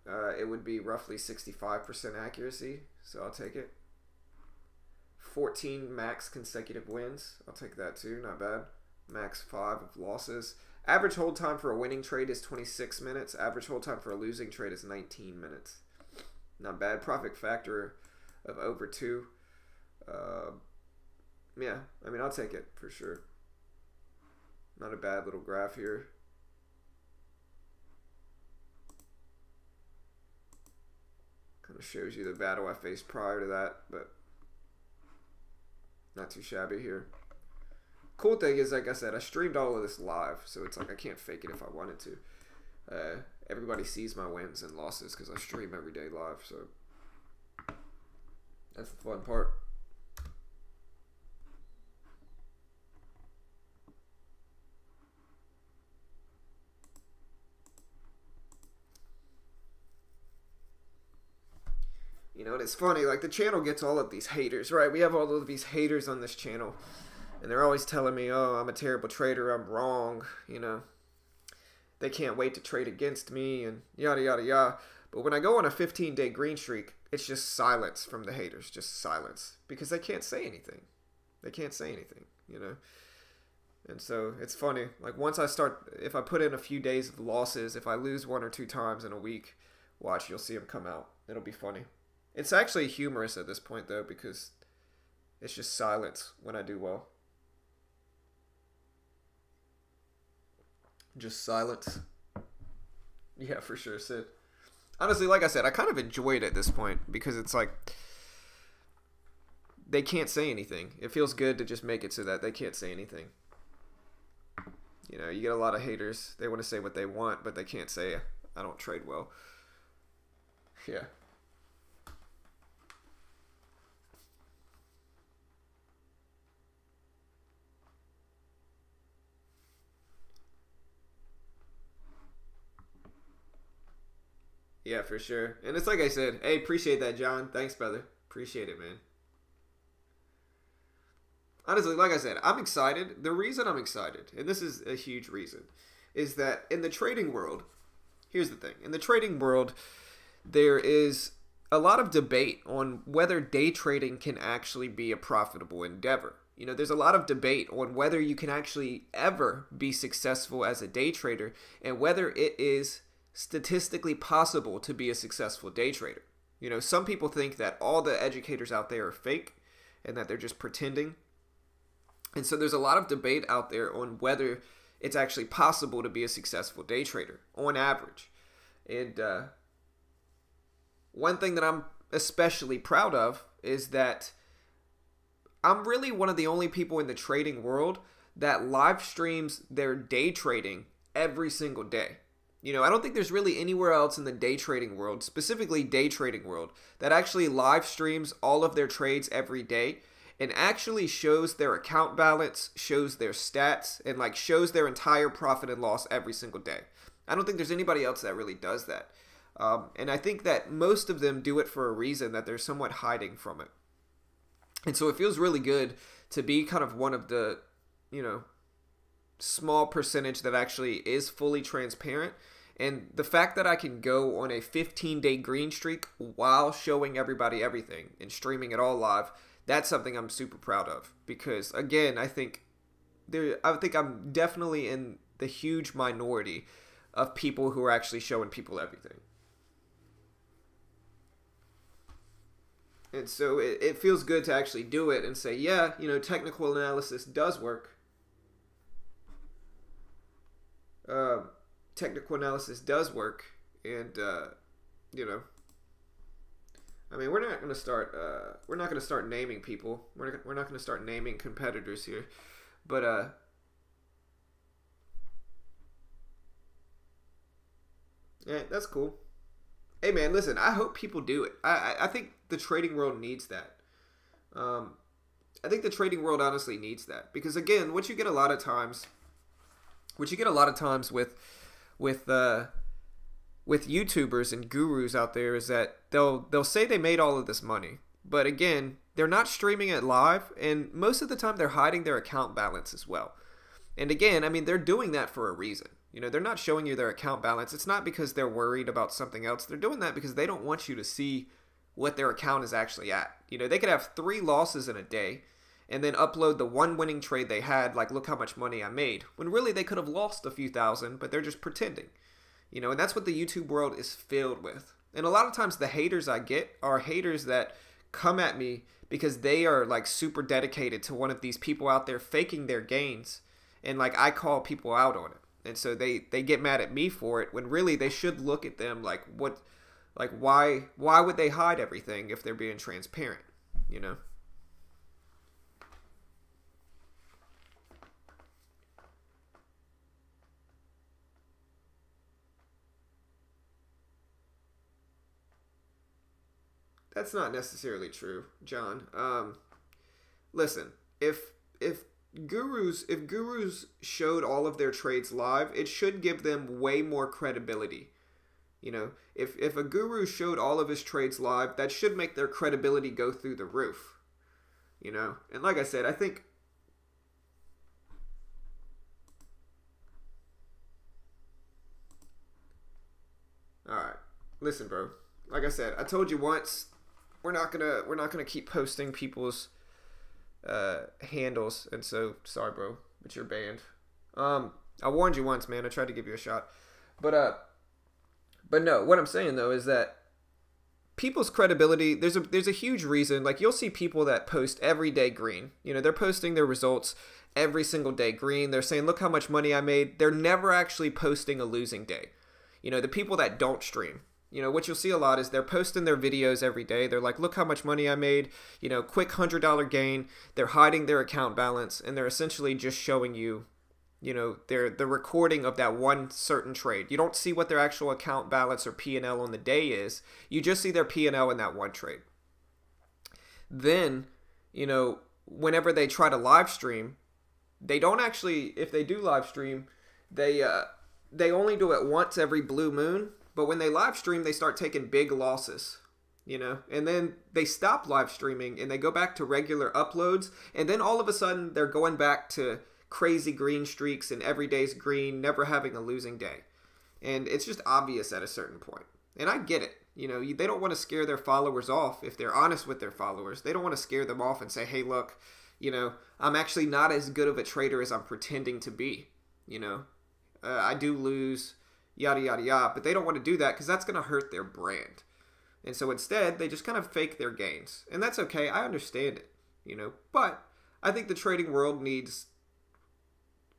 uh, it would be roughly sixty five percent accuracy, so I'll take it. 14 max consecutive wins. I'll take that too. Not bad. Max 5 of losses. Average hold time for a winning trade is 26 minutes. Average hold time for a losing trade is 19 minutes. Not bad. Profit factor of over 2. Uh, yeah, I mean, I'll take it for sure. Not a bad little graph here. Kind of shows you the battle I faced prior to that, but not too shabby here. Cool thing is, like I said, I streamed all of this live, so it's like I can't fake it if I wanted to. Uh, everybody sees my wins and losses because I stream every day live, so that's the fun part. You know, and it's funny, like the channel gets all of these haters, right? We have all of these haters on this channel. And they're always telling me, "Oh, I'm a terrible trader. I'm wrong." You know, they can't wait to trade against me, and yada yada yada. But when I go on a 15 day green streak, it's just silence from the haters, just silence because they can't say anything. They can't say anything, you know. And so it's funny. Like once I start, if I put in a few days of losses, if I lose one or two times in a week, watch, you'll see them come out. It'll be funny. It's actually humorous at this point though because it's just silence when I do well. Just silence. Yeah, for sure, Sid. Honestly, like I said, I kind of enjoy it at this point because it's like they can't say anything. It feels good to just make it so that they can't say anything. You know, you get a lot of haters. They want to say what they want, but they can't say, I don't trade well. Yeah. Yeah, for sure. And it's like I said, hey, appreciate that, John. Thanks, brother. Appreciate it, man. Honestly, like I said, I'm excited. The reason I'm excited, and this is a huge reason, is that in the trading world, here's the thing in the trading world, there is a lot of debate on whether day trading can actually be a profitable endeavor. You know, there's a lot of debate on whether you can actually ever be successful as a day trader and whether it is statistically possible to be a successful day trader. You know, some people think that all the educators out there are fake and that they're just pretending. And so there's a lot of debate out there on whether it's actually possible to be a successful day trader on average. And uh, one thing that I'm especially proud of is that I'm really one of the only people in the trading world that live streams their day trading every single day. You know, I don't think there's really anywhere else in the day trading world, specifically day trading world, that actually live streams all of their trades every day and actually shows their account balance, shows their stats, and like shows their entire profit and loss every single day. I don't think there's anybody else that really does that. Um, and I think that most of them do it for a reason that they're somewhat hiding from it. And so it feels really good to be kind of one of the, you know, small percentage that actually is fully transparent and the fact that I can go on a 15 day green streak while showing everybody everything and streaming it all live, that's something I'm super proud of. Because again, I think there I think I'm definitely in the huge minority of people who are actually showing people everything. And so it, it feels good to actually do it and say, yeah, you know, technical analysis does work. Um, technical analysis does work, and uh, you know, I mean, we're not going to start. Uh, we're not going to start naming people. We're not, we're not going to start naming competitors here, but uh, yeah, that's cool. Hey man, listen. I hope people do it. I I, I think the trading world needs that. Um, I think the trading world honestly needs that because again, what you get a lot of times, what you get a lot of times with with uh, with YouTubers and gurus out there is that they'll they'll say they made all of this money, but again, they're not streaming it live, and most of the time they're hiding their account balance as well. And again, I mean, they're doing that for a reason. You know, they're not showing you their account balance. It's not because they're worried about something else. They're doing that because they don't want you to see what their account is actually at. You know, they could have three losses in a day and then upload the one winning trade they had, like, look how much money I made. When really they could have lost a few thousand, but they're just pretending. You know, and that's what the YouTube world is filled with. And a lot of times the haters I get are haters that come at me because they are like super dedicated to one of these people out there faking their gains and like I call people out on it. And so they they get mad at me for it when really they should look at them like what like why why would they hide everything if they're being transparent, you know? that's not necessarily true, John. Um, listen, if if gurus if gurus showed all of their trades live, it should give them way more credibility. You know, if if a guru showed all of his trades live, that should make their credibility go through the roof. You know, and like I said, I think All right. Listen, bro. Like I said, I told you once, we're not gonna we're not gonna keep posting people's uh, handles, and so sorry, bro, but you're banned. Um, I warned you once, man. I tried to give you a shot, but uh, but no. What I'm saying though is that people's credibility there's a there's a huge reason like you'll see people that post every day green you know they're posting their results every single day green they're saying look how much money i made they're never actually posting a losing day you know the people that don't stream you know what you'll see a lot is they're posting their videos every day. They're like look how much money i made you know quick hundred dollar gain. They're hiding their account balance and they're essentially just showing you you know they're the recording of that one certain trade. You don't see what their actual account balance or p&l on the day is. You just see their p&l in that one trade. Then you know whenever they try to live stream they don't actually if they do live stream they uh they only do it once every blue moon but when they live stream they start taking big losses you know and then they stop live streaming and they go back to regular uploads and then all of a sudden they're going back to crazy green streaks and every day's green, never having a losing day. And it's just obvious at a certain point. And I get it. You know, they don't want to scare their followers off if they're honest with their followers. They don't want to scare them off and say, hey, look, you know, I'm actually not as good of a trader as I'm pretending to be. You know, uh, I do lose, yada, yada, yada. But they don't want to do that because that's going to hurt their brand. And so instead, they just kind of fake their gains. And that's okay. I understand it, you know. But I think the trading world needs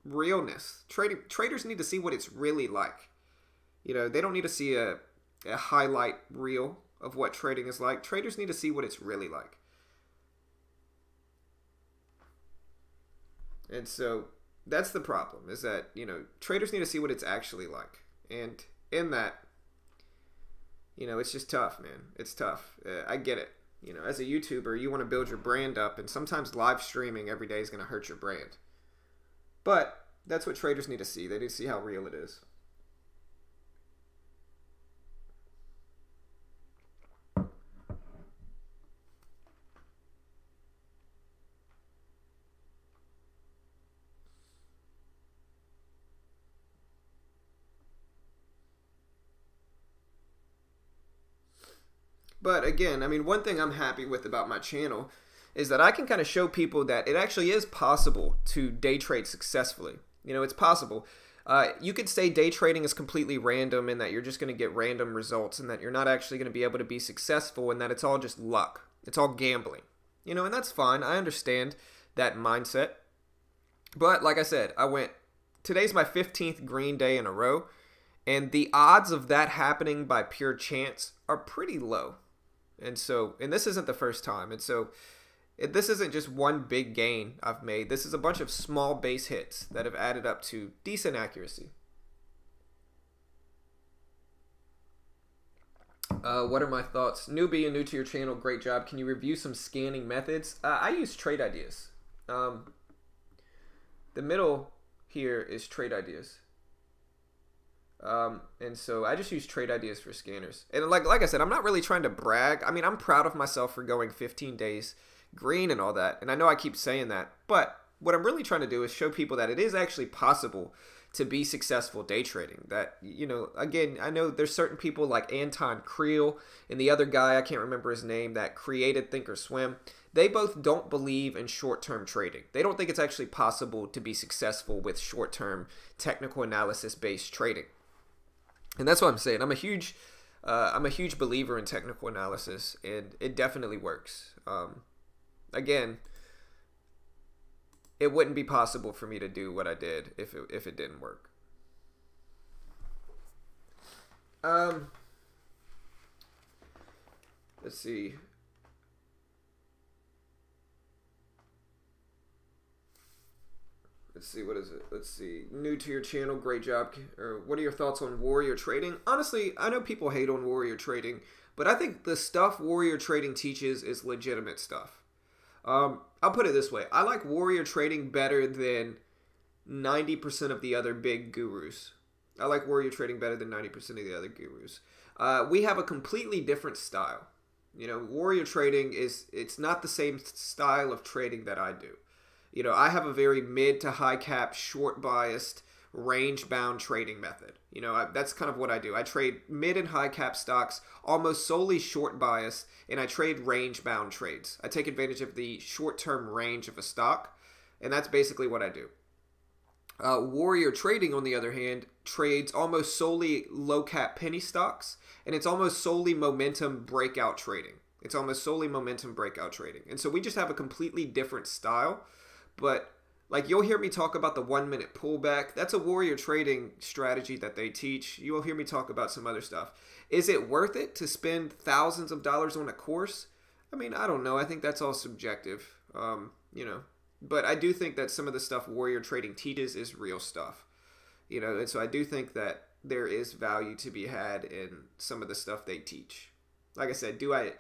realness. Trading traders need to see what it's really like. You know, they don't need to see a, a highlight reel of what trading is like. Traders need to see what it's really like. And so that's the problem is that, you know, traders need to see what it's actually like. And in that, you know, it's just tough, man. It's tough. Uh, I get it. You know, as a YouTuber, you want to build your brand up, and sometimes live streaming every day is going to hurt your brand. But that's what traders need to see. They need to see how real it is. But again, I mean, one thing I'm happy with about my channel is that I can kind of show people that it actually is possible to day trade successfully. You know, it's possible. Uh, you could say day trading is completely random and that you're just going to get random results and that you're not actually going to be able to be successful and that it's all just luck. It's all gambling. You know, and that's fine. I understand that mindset. But like I said, I went, today's my 15th green day in a row, and the odds of that happening by pure chance are pretty low. And so, and this isn't the first time. And so, it, this isn't just one big gain I've made. This is a bunch of small base hits that have added up to decent accuracy. Uh, what are my thoughts? Newbie and new to your channel, great job. Can you review some scanning methods? Uh, I use trade ideas. Um, the middle here is trade ideas. Um, and so I just use trade ideas for scanners. And like like I said, I'm not really trying to brag. I mean, I'm proud of myself for going 15 days green and all that. And I know I keep saying that, but what I'm really trying to do is show people that it is actually possible to be successful day trading. That, you know, again, I know there's certain people like Anton Kreil and the other guy, I can't remember his name, that created Thinkorswim. They both don't believe in short term trading. They don't think it's actually possible to be successful with short term technical analysis based trading. And that's what I'm saying. I'm a huge. Uh, I'm a huge believer in technical analysis, and it definitely works. Um, again, it wouldn't be possible for me to do what I did if it, if it didn't work. Um, let's see. Let's see, what is it? Let's see. New to your channel, great job. Or what are your thoughts on warrior trading? Honestly, I know people hate on warrior trading, but I think the stuff warrior trading teaches is legitimate stuff. Um, I'll put it this way: I like warrior trading better than ninety percent of the other big gurus. I like warrior trading better than ninety percent of the other gurus. Uh, we have a completely different style. You know, warrior trading is it's not the same style of trading that I do. You know, I have a very mid to high cap, short biased range bound trading method. You know, I, that's kind of what I do. I trade mid and high cap stocks almost solely short bias, and I trade range bound trades. I take advantage of the short term range of a stock, and that's basically what I do. Uh, Warrior Trading, on the other hand, trades almost solely low cap penny stocks, and it's almost solely momentum breakout trading. It's almost solely momentum breakout trading. And so we just have a completely different style. But like you'll hear me talk about the one minute pullback. That's a warrior trading strategy that they teach. You will hear me talk about some other stuff. Is it worth it to spend thousands of dollars on a course? I mean, I don't know. I think that's all subjective. Um, you know, but I do think that some of the stuff warrior trading teaches is real stuff. You know, and so I do think that there is value to be had in some of the stuff they teach. Like I said, do I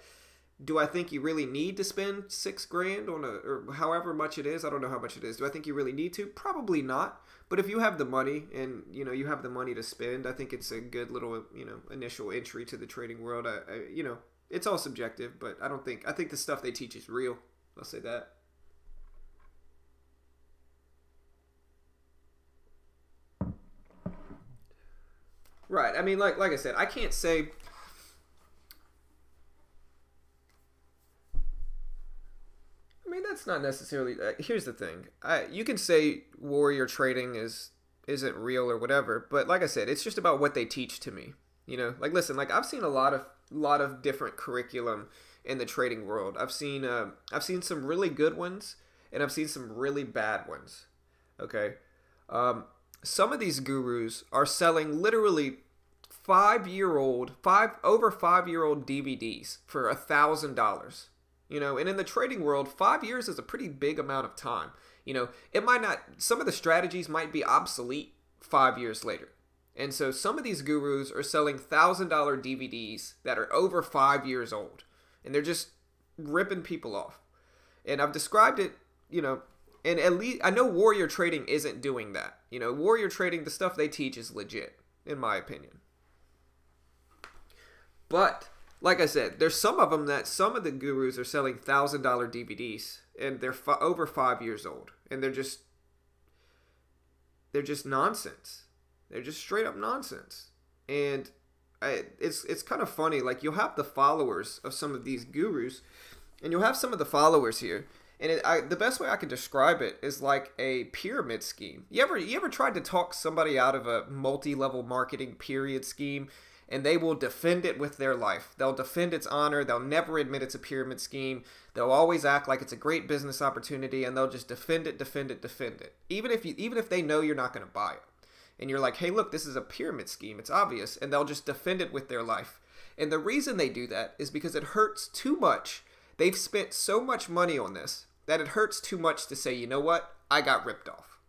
do I think you really need to spend six grand on a or however much it is? I don't know how much it is. Do I think you really need to? Probably not. But if you have the money and you know you have the money to spend, I think it's a good little you know initial entry to the trading world. I, I you know it's all subjective, but I don't think I think the stuff they teach is real. I'll say that. Right. I mean, like like I said, I can't say mean, that's not necessarily. Uh, here's the thing: I, you can say warrior trading is isn't real or whatever, but like I said, it's just about what they teach to me. You know, like listen, like I've seen a lot of lot of different curriculum in the trading world. I've seen uh, I've seen some really good ones, and I've seen some really bad ones. Okay, um, some of these gurus are selling literally five year old five over five year old DVDs for a thousand dollars you know and in the trading world five years is a pretty big amount of time. You know it might not some of the strategies might be obsolete five years later. And so some of these gurus are selling thousand dollar dvds that are over five years old and they're just ripping people off. And i've described it you know and at least i know warrior trading isn't doing that. You know warrior trading the stuff they teach is legit in my opinion. But like I said, there's some of them that some of the gurus are selling thousand dollar DVDs, and they're f- over five years old, and they're just they're just nonsense. They're just straight up nonsense, and I, it's it's kind of funny. Like you'll have the followers of some of these gurus, and you'll have some of the followers here. And it, I, the best way I can describe it is like a pyramid scheme. You ever you ever tried to talk somebody out of a multi-level marketing period scheme? And they will defend it with their life. They'll defend its honor. They'll never admit it's a pyramid scheme. They'll always act like it's a great business opportunity and they'll just defend it, defend it, defend it. Even if you even if they know you're not going to buy it. And you're like, "Hey, look, this is a pyramid scheme. It's obvious." And they'll just defend it with their life. And the reason they do that is because it hurts too much. They've spent so much money on this that it hurts too much to say, "You know what? I got ripped off."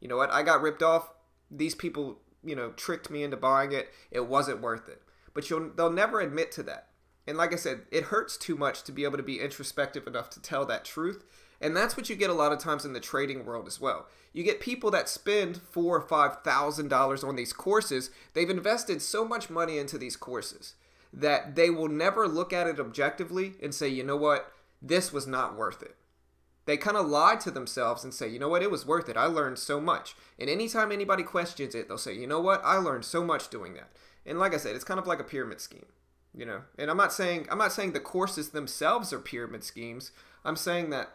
You know what? I got ripped off. These people you know tricked me into buying it. It wasn't worth it. But you'll they'll never admit to that. And like I said, it hurts too much to be able to be introspective enough to tell that truth. And that's what you get a lot of times in the trading world as well. You get people that spend four or five thousand dollars on these courses. They've invested so much money into these courses that they will never look at it objectively and say, you know what, this was not worth it they kind of lie to themselves and say, you know what, it was worth it. I learned so much. And anytime anybody questions it, they'll say, you know what, I learned so much doing that. And like I said, it's kind of like a pyramid scheme, you know. And I'm not saying I'm not saying the courses themselves are pyramid schemes. I'm saying that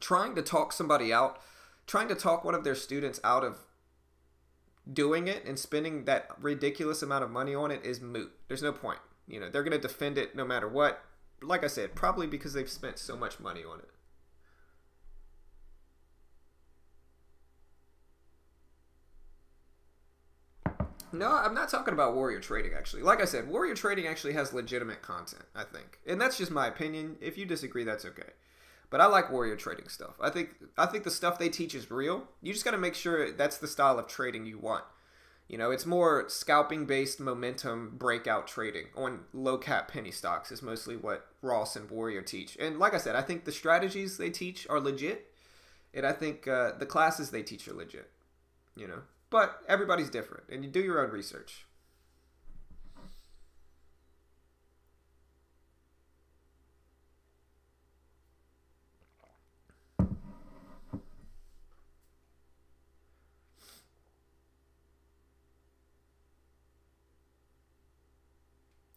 trying to talk somebody out, trying to talk one of their students out of doing it and spending that ridiculous amount of money on it is moot. There's no point. You know, they're going to defend it no matter what. Like I said, probably because they've spent so much money on it. No, I'm not talking about Warrior Trading actually. Like I said, Warrior Trading actually has legitimate content, I think. And that's just my opinion. If you disagree, that's okay. But I like Warrior Trading stuff. I think I think the stuff they teach is real. You just got to make sure that's the style of trading you want. You know, it's more scalping based momentum breakout trading on low cap penny stocks is mostly what Ross and Warrior teach. And like I said, I think the strategies they teach are legit. And I think uh, the classes they teach are legit. You know, but everybody's different, and you do your own research.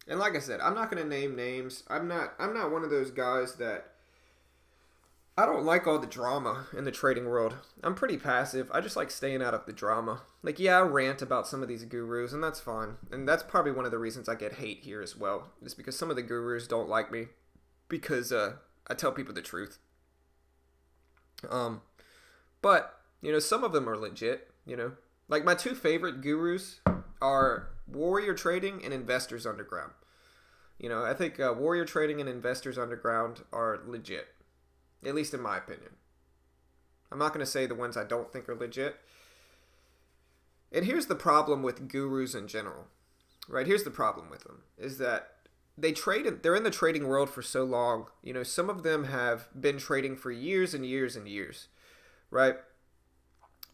and like I said, I'm not gonna name names. I'm not I'm not one of those guys that I don't like all the drama in the trading world. I'm pretty passive. I just like staying out of the drama. Like, yeah, I rant about some of these gurus, and that's fine. And that's probably one of the reasons I get hate here as well, is because some of the gurus don't like me because uh, I tell people the truth. Um, but you know, some of them are legit. You know, like my two favorite gurus are Warrior Trading and Investors Underground. You know, I think uh, Warrior Trading and Investors Underground are legit at least in my opinion. I'm not going to say the ones I don't think are legit. And here's the problem with gurus in general. Right? Here's the problem with them is that they trade they're in the trading world for so long. You know, some of them have been trading for years and years and years. Right?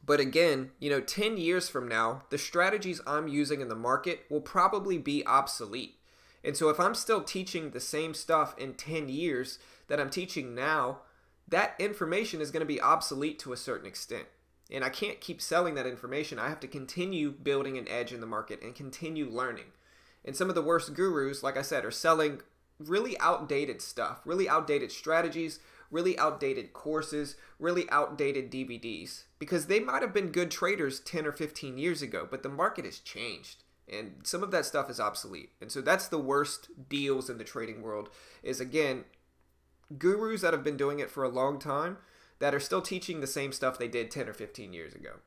But again, you know, 10 years from now, the strategies I'm using in the market will probably be obsolete. And so if I'm still teaching the same stuff in 10 years that I'm teaching now, that information is going to be obsolete to a certain extent. And I can't keep selling that information. I have to continue building an edge in the market and continue learning. And some of the worst gurus, like I said, are selling really outdated stuff, really outdated strategies, really outdated courses, really outdated DVDs. Because they might have been good traders 10 or 15 years ago, but the market has changed. And some of that stuff is obsolete. And so that's the worst deals in the trading world is again, gurus that have been doing it for a long time that are still teaching the same stuff they did 10 or 15 years ago.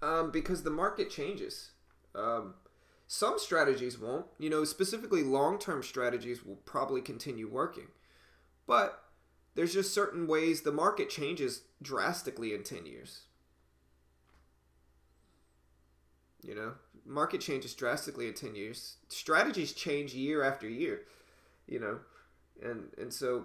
Um, because the market changes. Um, some strategies won't. You know, specifically long term strategies will probably continue working. But there's just certain ways the market changes drastically in 10 years. You know, market changes drastically in 10 years. Strategies change year after year, you know. And and so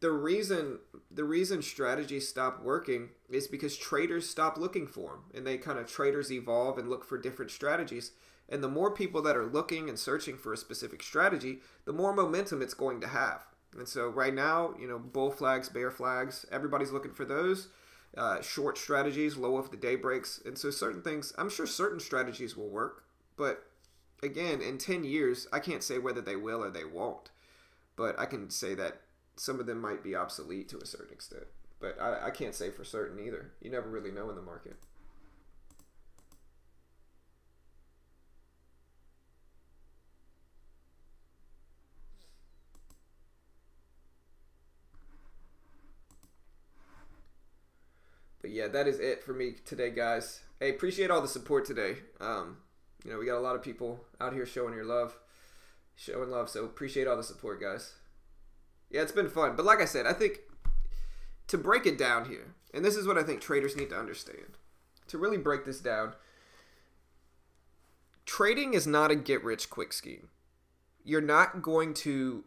the reason the reason strategies stop working is because traders stop looking for them and they kind of traders evolve and look for different strategies and the more people that are looking and searching for a specific strategy the more momentum it's going to have and so right now you know bull flags bear flags everybody's looking for those uh, short strategies, low if the day breaks. And so certain things, I'm sure certain strategies will work, but again, in 10 years, I can't say whether they will or they won't. But I can say that some of them might be obsolete to a certain extent. But I, I can't say for certain either. You never really know in the market. But yeah, that is it for me today, guys. Hey, appreciate all the support today. Um, you know, we got a lot of people out here showing your love, showing love. So appreciate all the support, guys. Yeah, it's been fun. But like I said, I think to break it down here, and this is what I think traders need to understand. To really break this down, trading is not a get rich quick scheme. You're not going to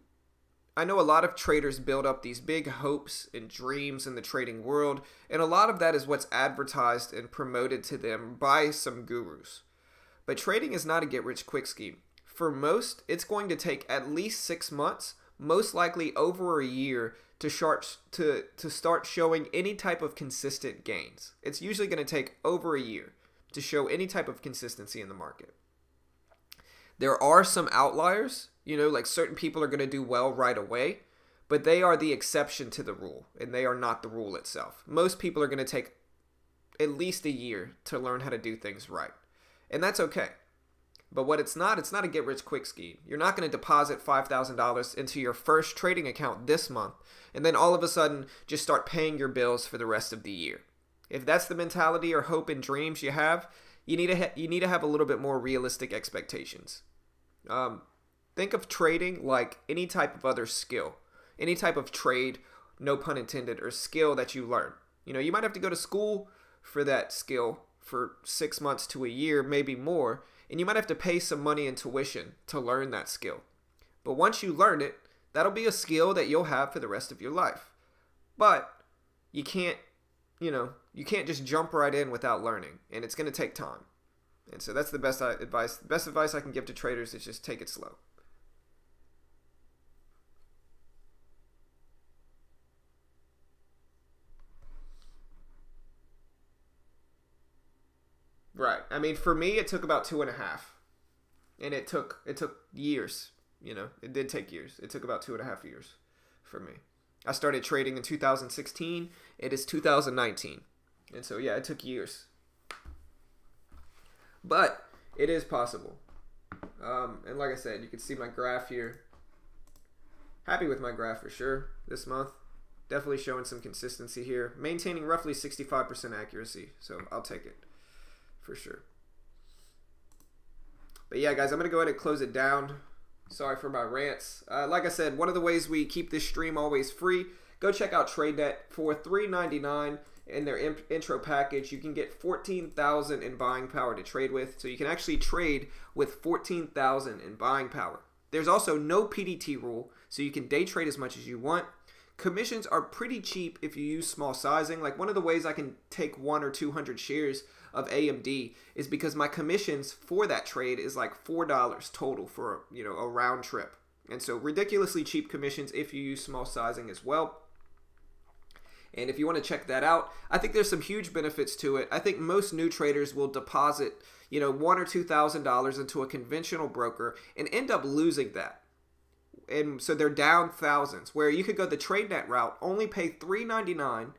I know a lot of traders build up these big hopes and dreams in the trading world, and a lot of that is what's advertised and promoted to them by some gurus. But trading is not a get rich quick scheme. For most, it's going to take at least six months, most likely over a year, to start to, to start showing any type of consistent gains. It's usually going to take over a year to show any type of consistency in the market. There are some outliers, you know, like certain people are going to do well right away, but they are the exception to the rule, and they are not the rule itself. Most people are going to take at least a year to learn how to do things right, and that's okay. But what it's not, it's not a get rich quick scheme. You're not going to deposit $5,000 into your first trading account this month and then all of a sudden just start paying your bills for the rest of the year. If that's the mentality or hope and dreams you have, you need to ha- you need to have a little bit more realistic expectations. Um, think of trading like any type of other skill, any type of trade, no pun intended, or skill that you learn. You know, you might have to go to school for that skill for six months to a year, maybe more, and you might have to pay some money in tuition to learn that skill. But once you learn it, that'll be a skill that you'll have for the rest of your life. But you can't, you know, you can't just jump right in without learning, and it's going to take time. And so that's the best advice. The best advice I can give to traders is just take it slow. I mean, for me, it took about two and a half, and it took it took years. You know, it did take years. It took about two and a half years for me. I started trading in 2016. It is 2019, and so yeah, it took years. But it is possible. Um, and like I said, you can see my graph here. Happy with my graph for sure this month. Definitely showing some consistency here. Maintaining roughly 65% accuracy. So I'll take it for sure. But yeah, guys, I'm going to go ahead and close it down. Sorry for my rants. Uh, like I said, one of the ways we keep this stream always free, go check out TradeNet for $3.99 in their in intro package. You can get 14,000 in buying power to trade with. So you can actually trade with 14,000 in buying power. There's also no PDT rule, so you can day trade as much as you want. Commissions are pretty cheap if you use small sizing. Like one of the ways I can take one or 200 shares of AMD is because my commissions for that trade is like $4 total for, you know, a round trip. And so ridiculously cheap commissions if you use small sizing as well. And if you want to check that out, I think there's some huge benefits to it. I think most new traders will deposit, you know, one or two thousand dollars into a conventional broker and end up losing that. And so they're down thousands. Where you could go the TradeNet route, only pay three ninety nine,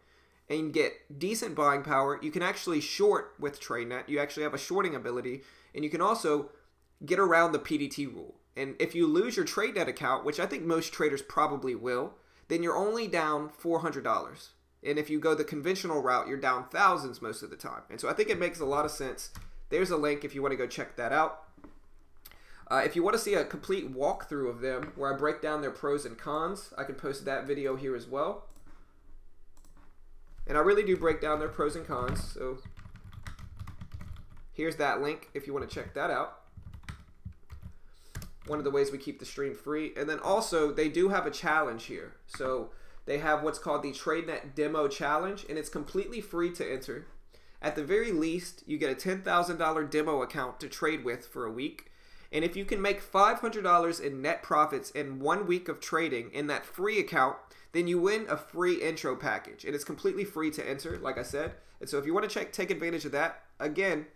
and get decent buying power. You can actually short with TradeNet. You actually have a shorting ability, and you can also get around the PDT rule. And if you lose your TradeNet account, which I think most traders probably will, then you're only down four hundred dollars. And if you go the conventional route, you're down thousands most of the time. And so I think it makes a lot of sense. There's a link if you want to go check that out. Uh, if you want to see a complete walkthrough of them where I break down their pros and cons, I can post that video here as well. And I really do break down their pros and cons. So here's that link if you want to check that out. One of the ways we keep the stream free. And then also, they do have a challenge here. So they have what's called the TradeNet Demo Challenge, and it's completely free to enter. At the very least, you get a $10,000 demo account to trade with for a week. And if you can make $500 in net profits in one week of trading in that free account, then you win a free intro package. And It is completely free to enter, like I said. And so if you want to check, take advantage of that, again,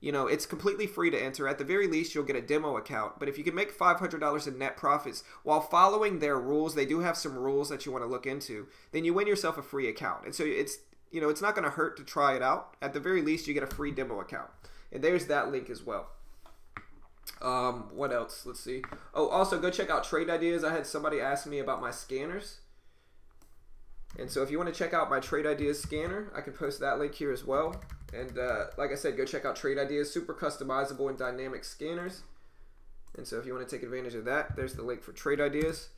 you know, it's completely free to enter. At the very least, you'll get a demo account. But if you can make $500 in net profits while following their rules, they do have some rules that you want to look into, then you win yourself a free account. And so it's, you know, it's not going to hurt to try it out. At the very least, you get a free demo account. And there's that link as well. Um, what else? Let's see. Oh, also go check out Trade Ideas. I had somebody ask me about my scanners. And so if you want to check out my Trade Ideas scanner, I can post that link here as well. And uh, like I said, go check out Trade Ideas, super customizable and dynamic scanners. And so if you want to take advantage of that, there's the link for Trade Ideas.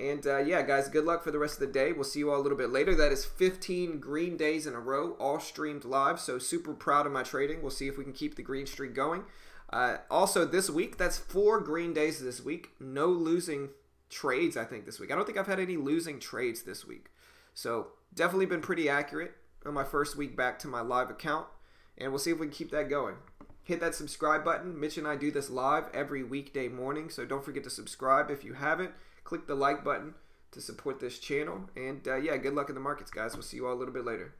And uh, yeah, guys, good luck for the rest of the day. We'll see you all a little bit later. That is 15 green days in a row, all streamed live. So super proud of my trading. We'll see if we can keep the green streak going. Uh, also, this week, that's four green days this week. No losing trades, I think, this week. I don't think I've had any losing trades this week. So definitely been pretty accurate on my first week back to my live account. And we'll see if we can keep that going. Hit that subscribe button. Mitch and I do this live every weekday morning. So don't forget to subscribe if you haven't. Click the like button to support this channel. And uh, yeah, good luck in the markets, guys. We'll see you all a little bit later.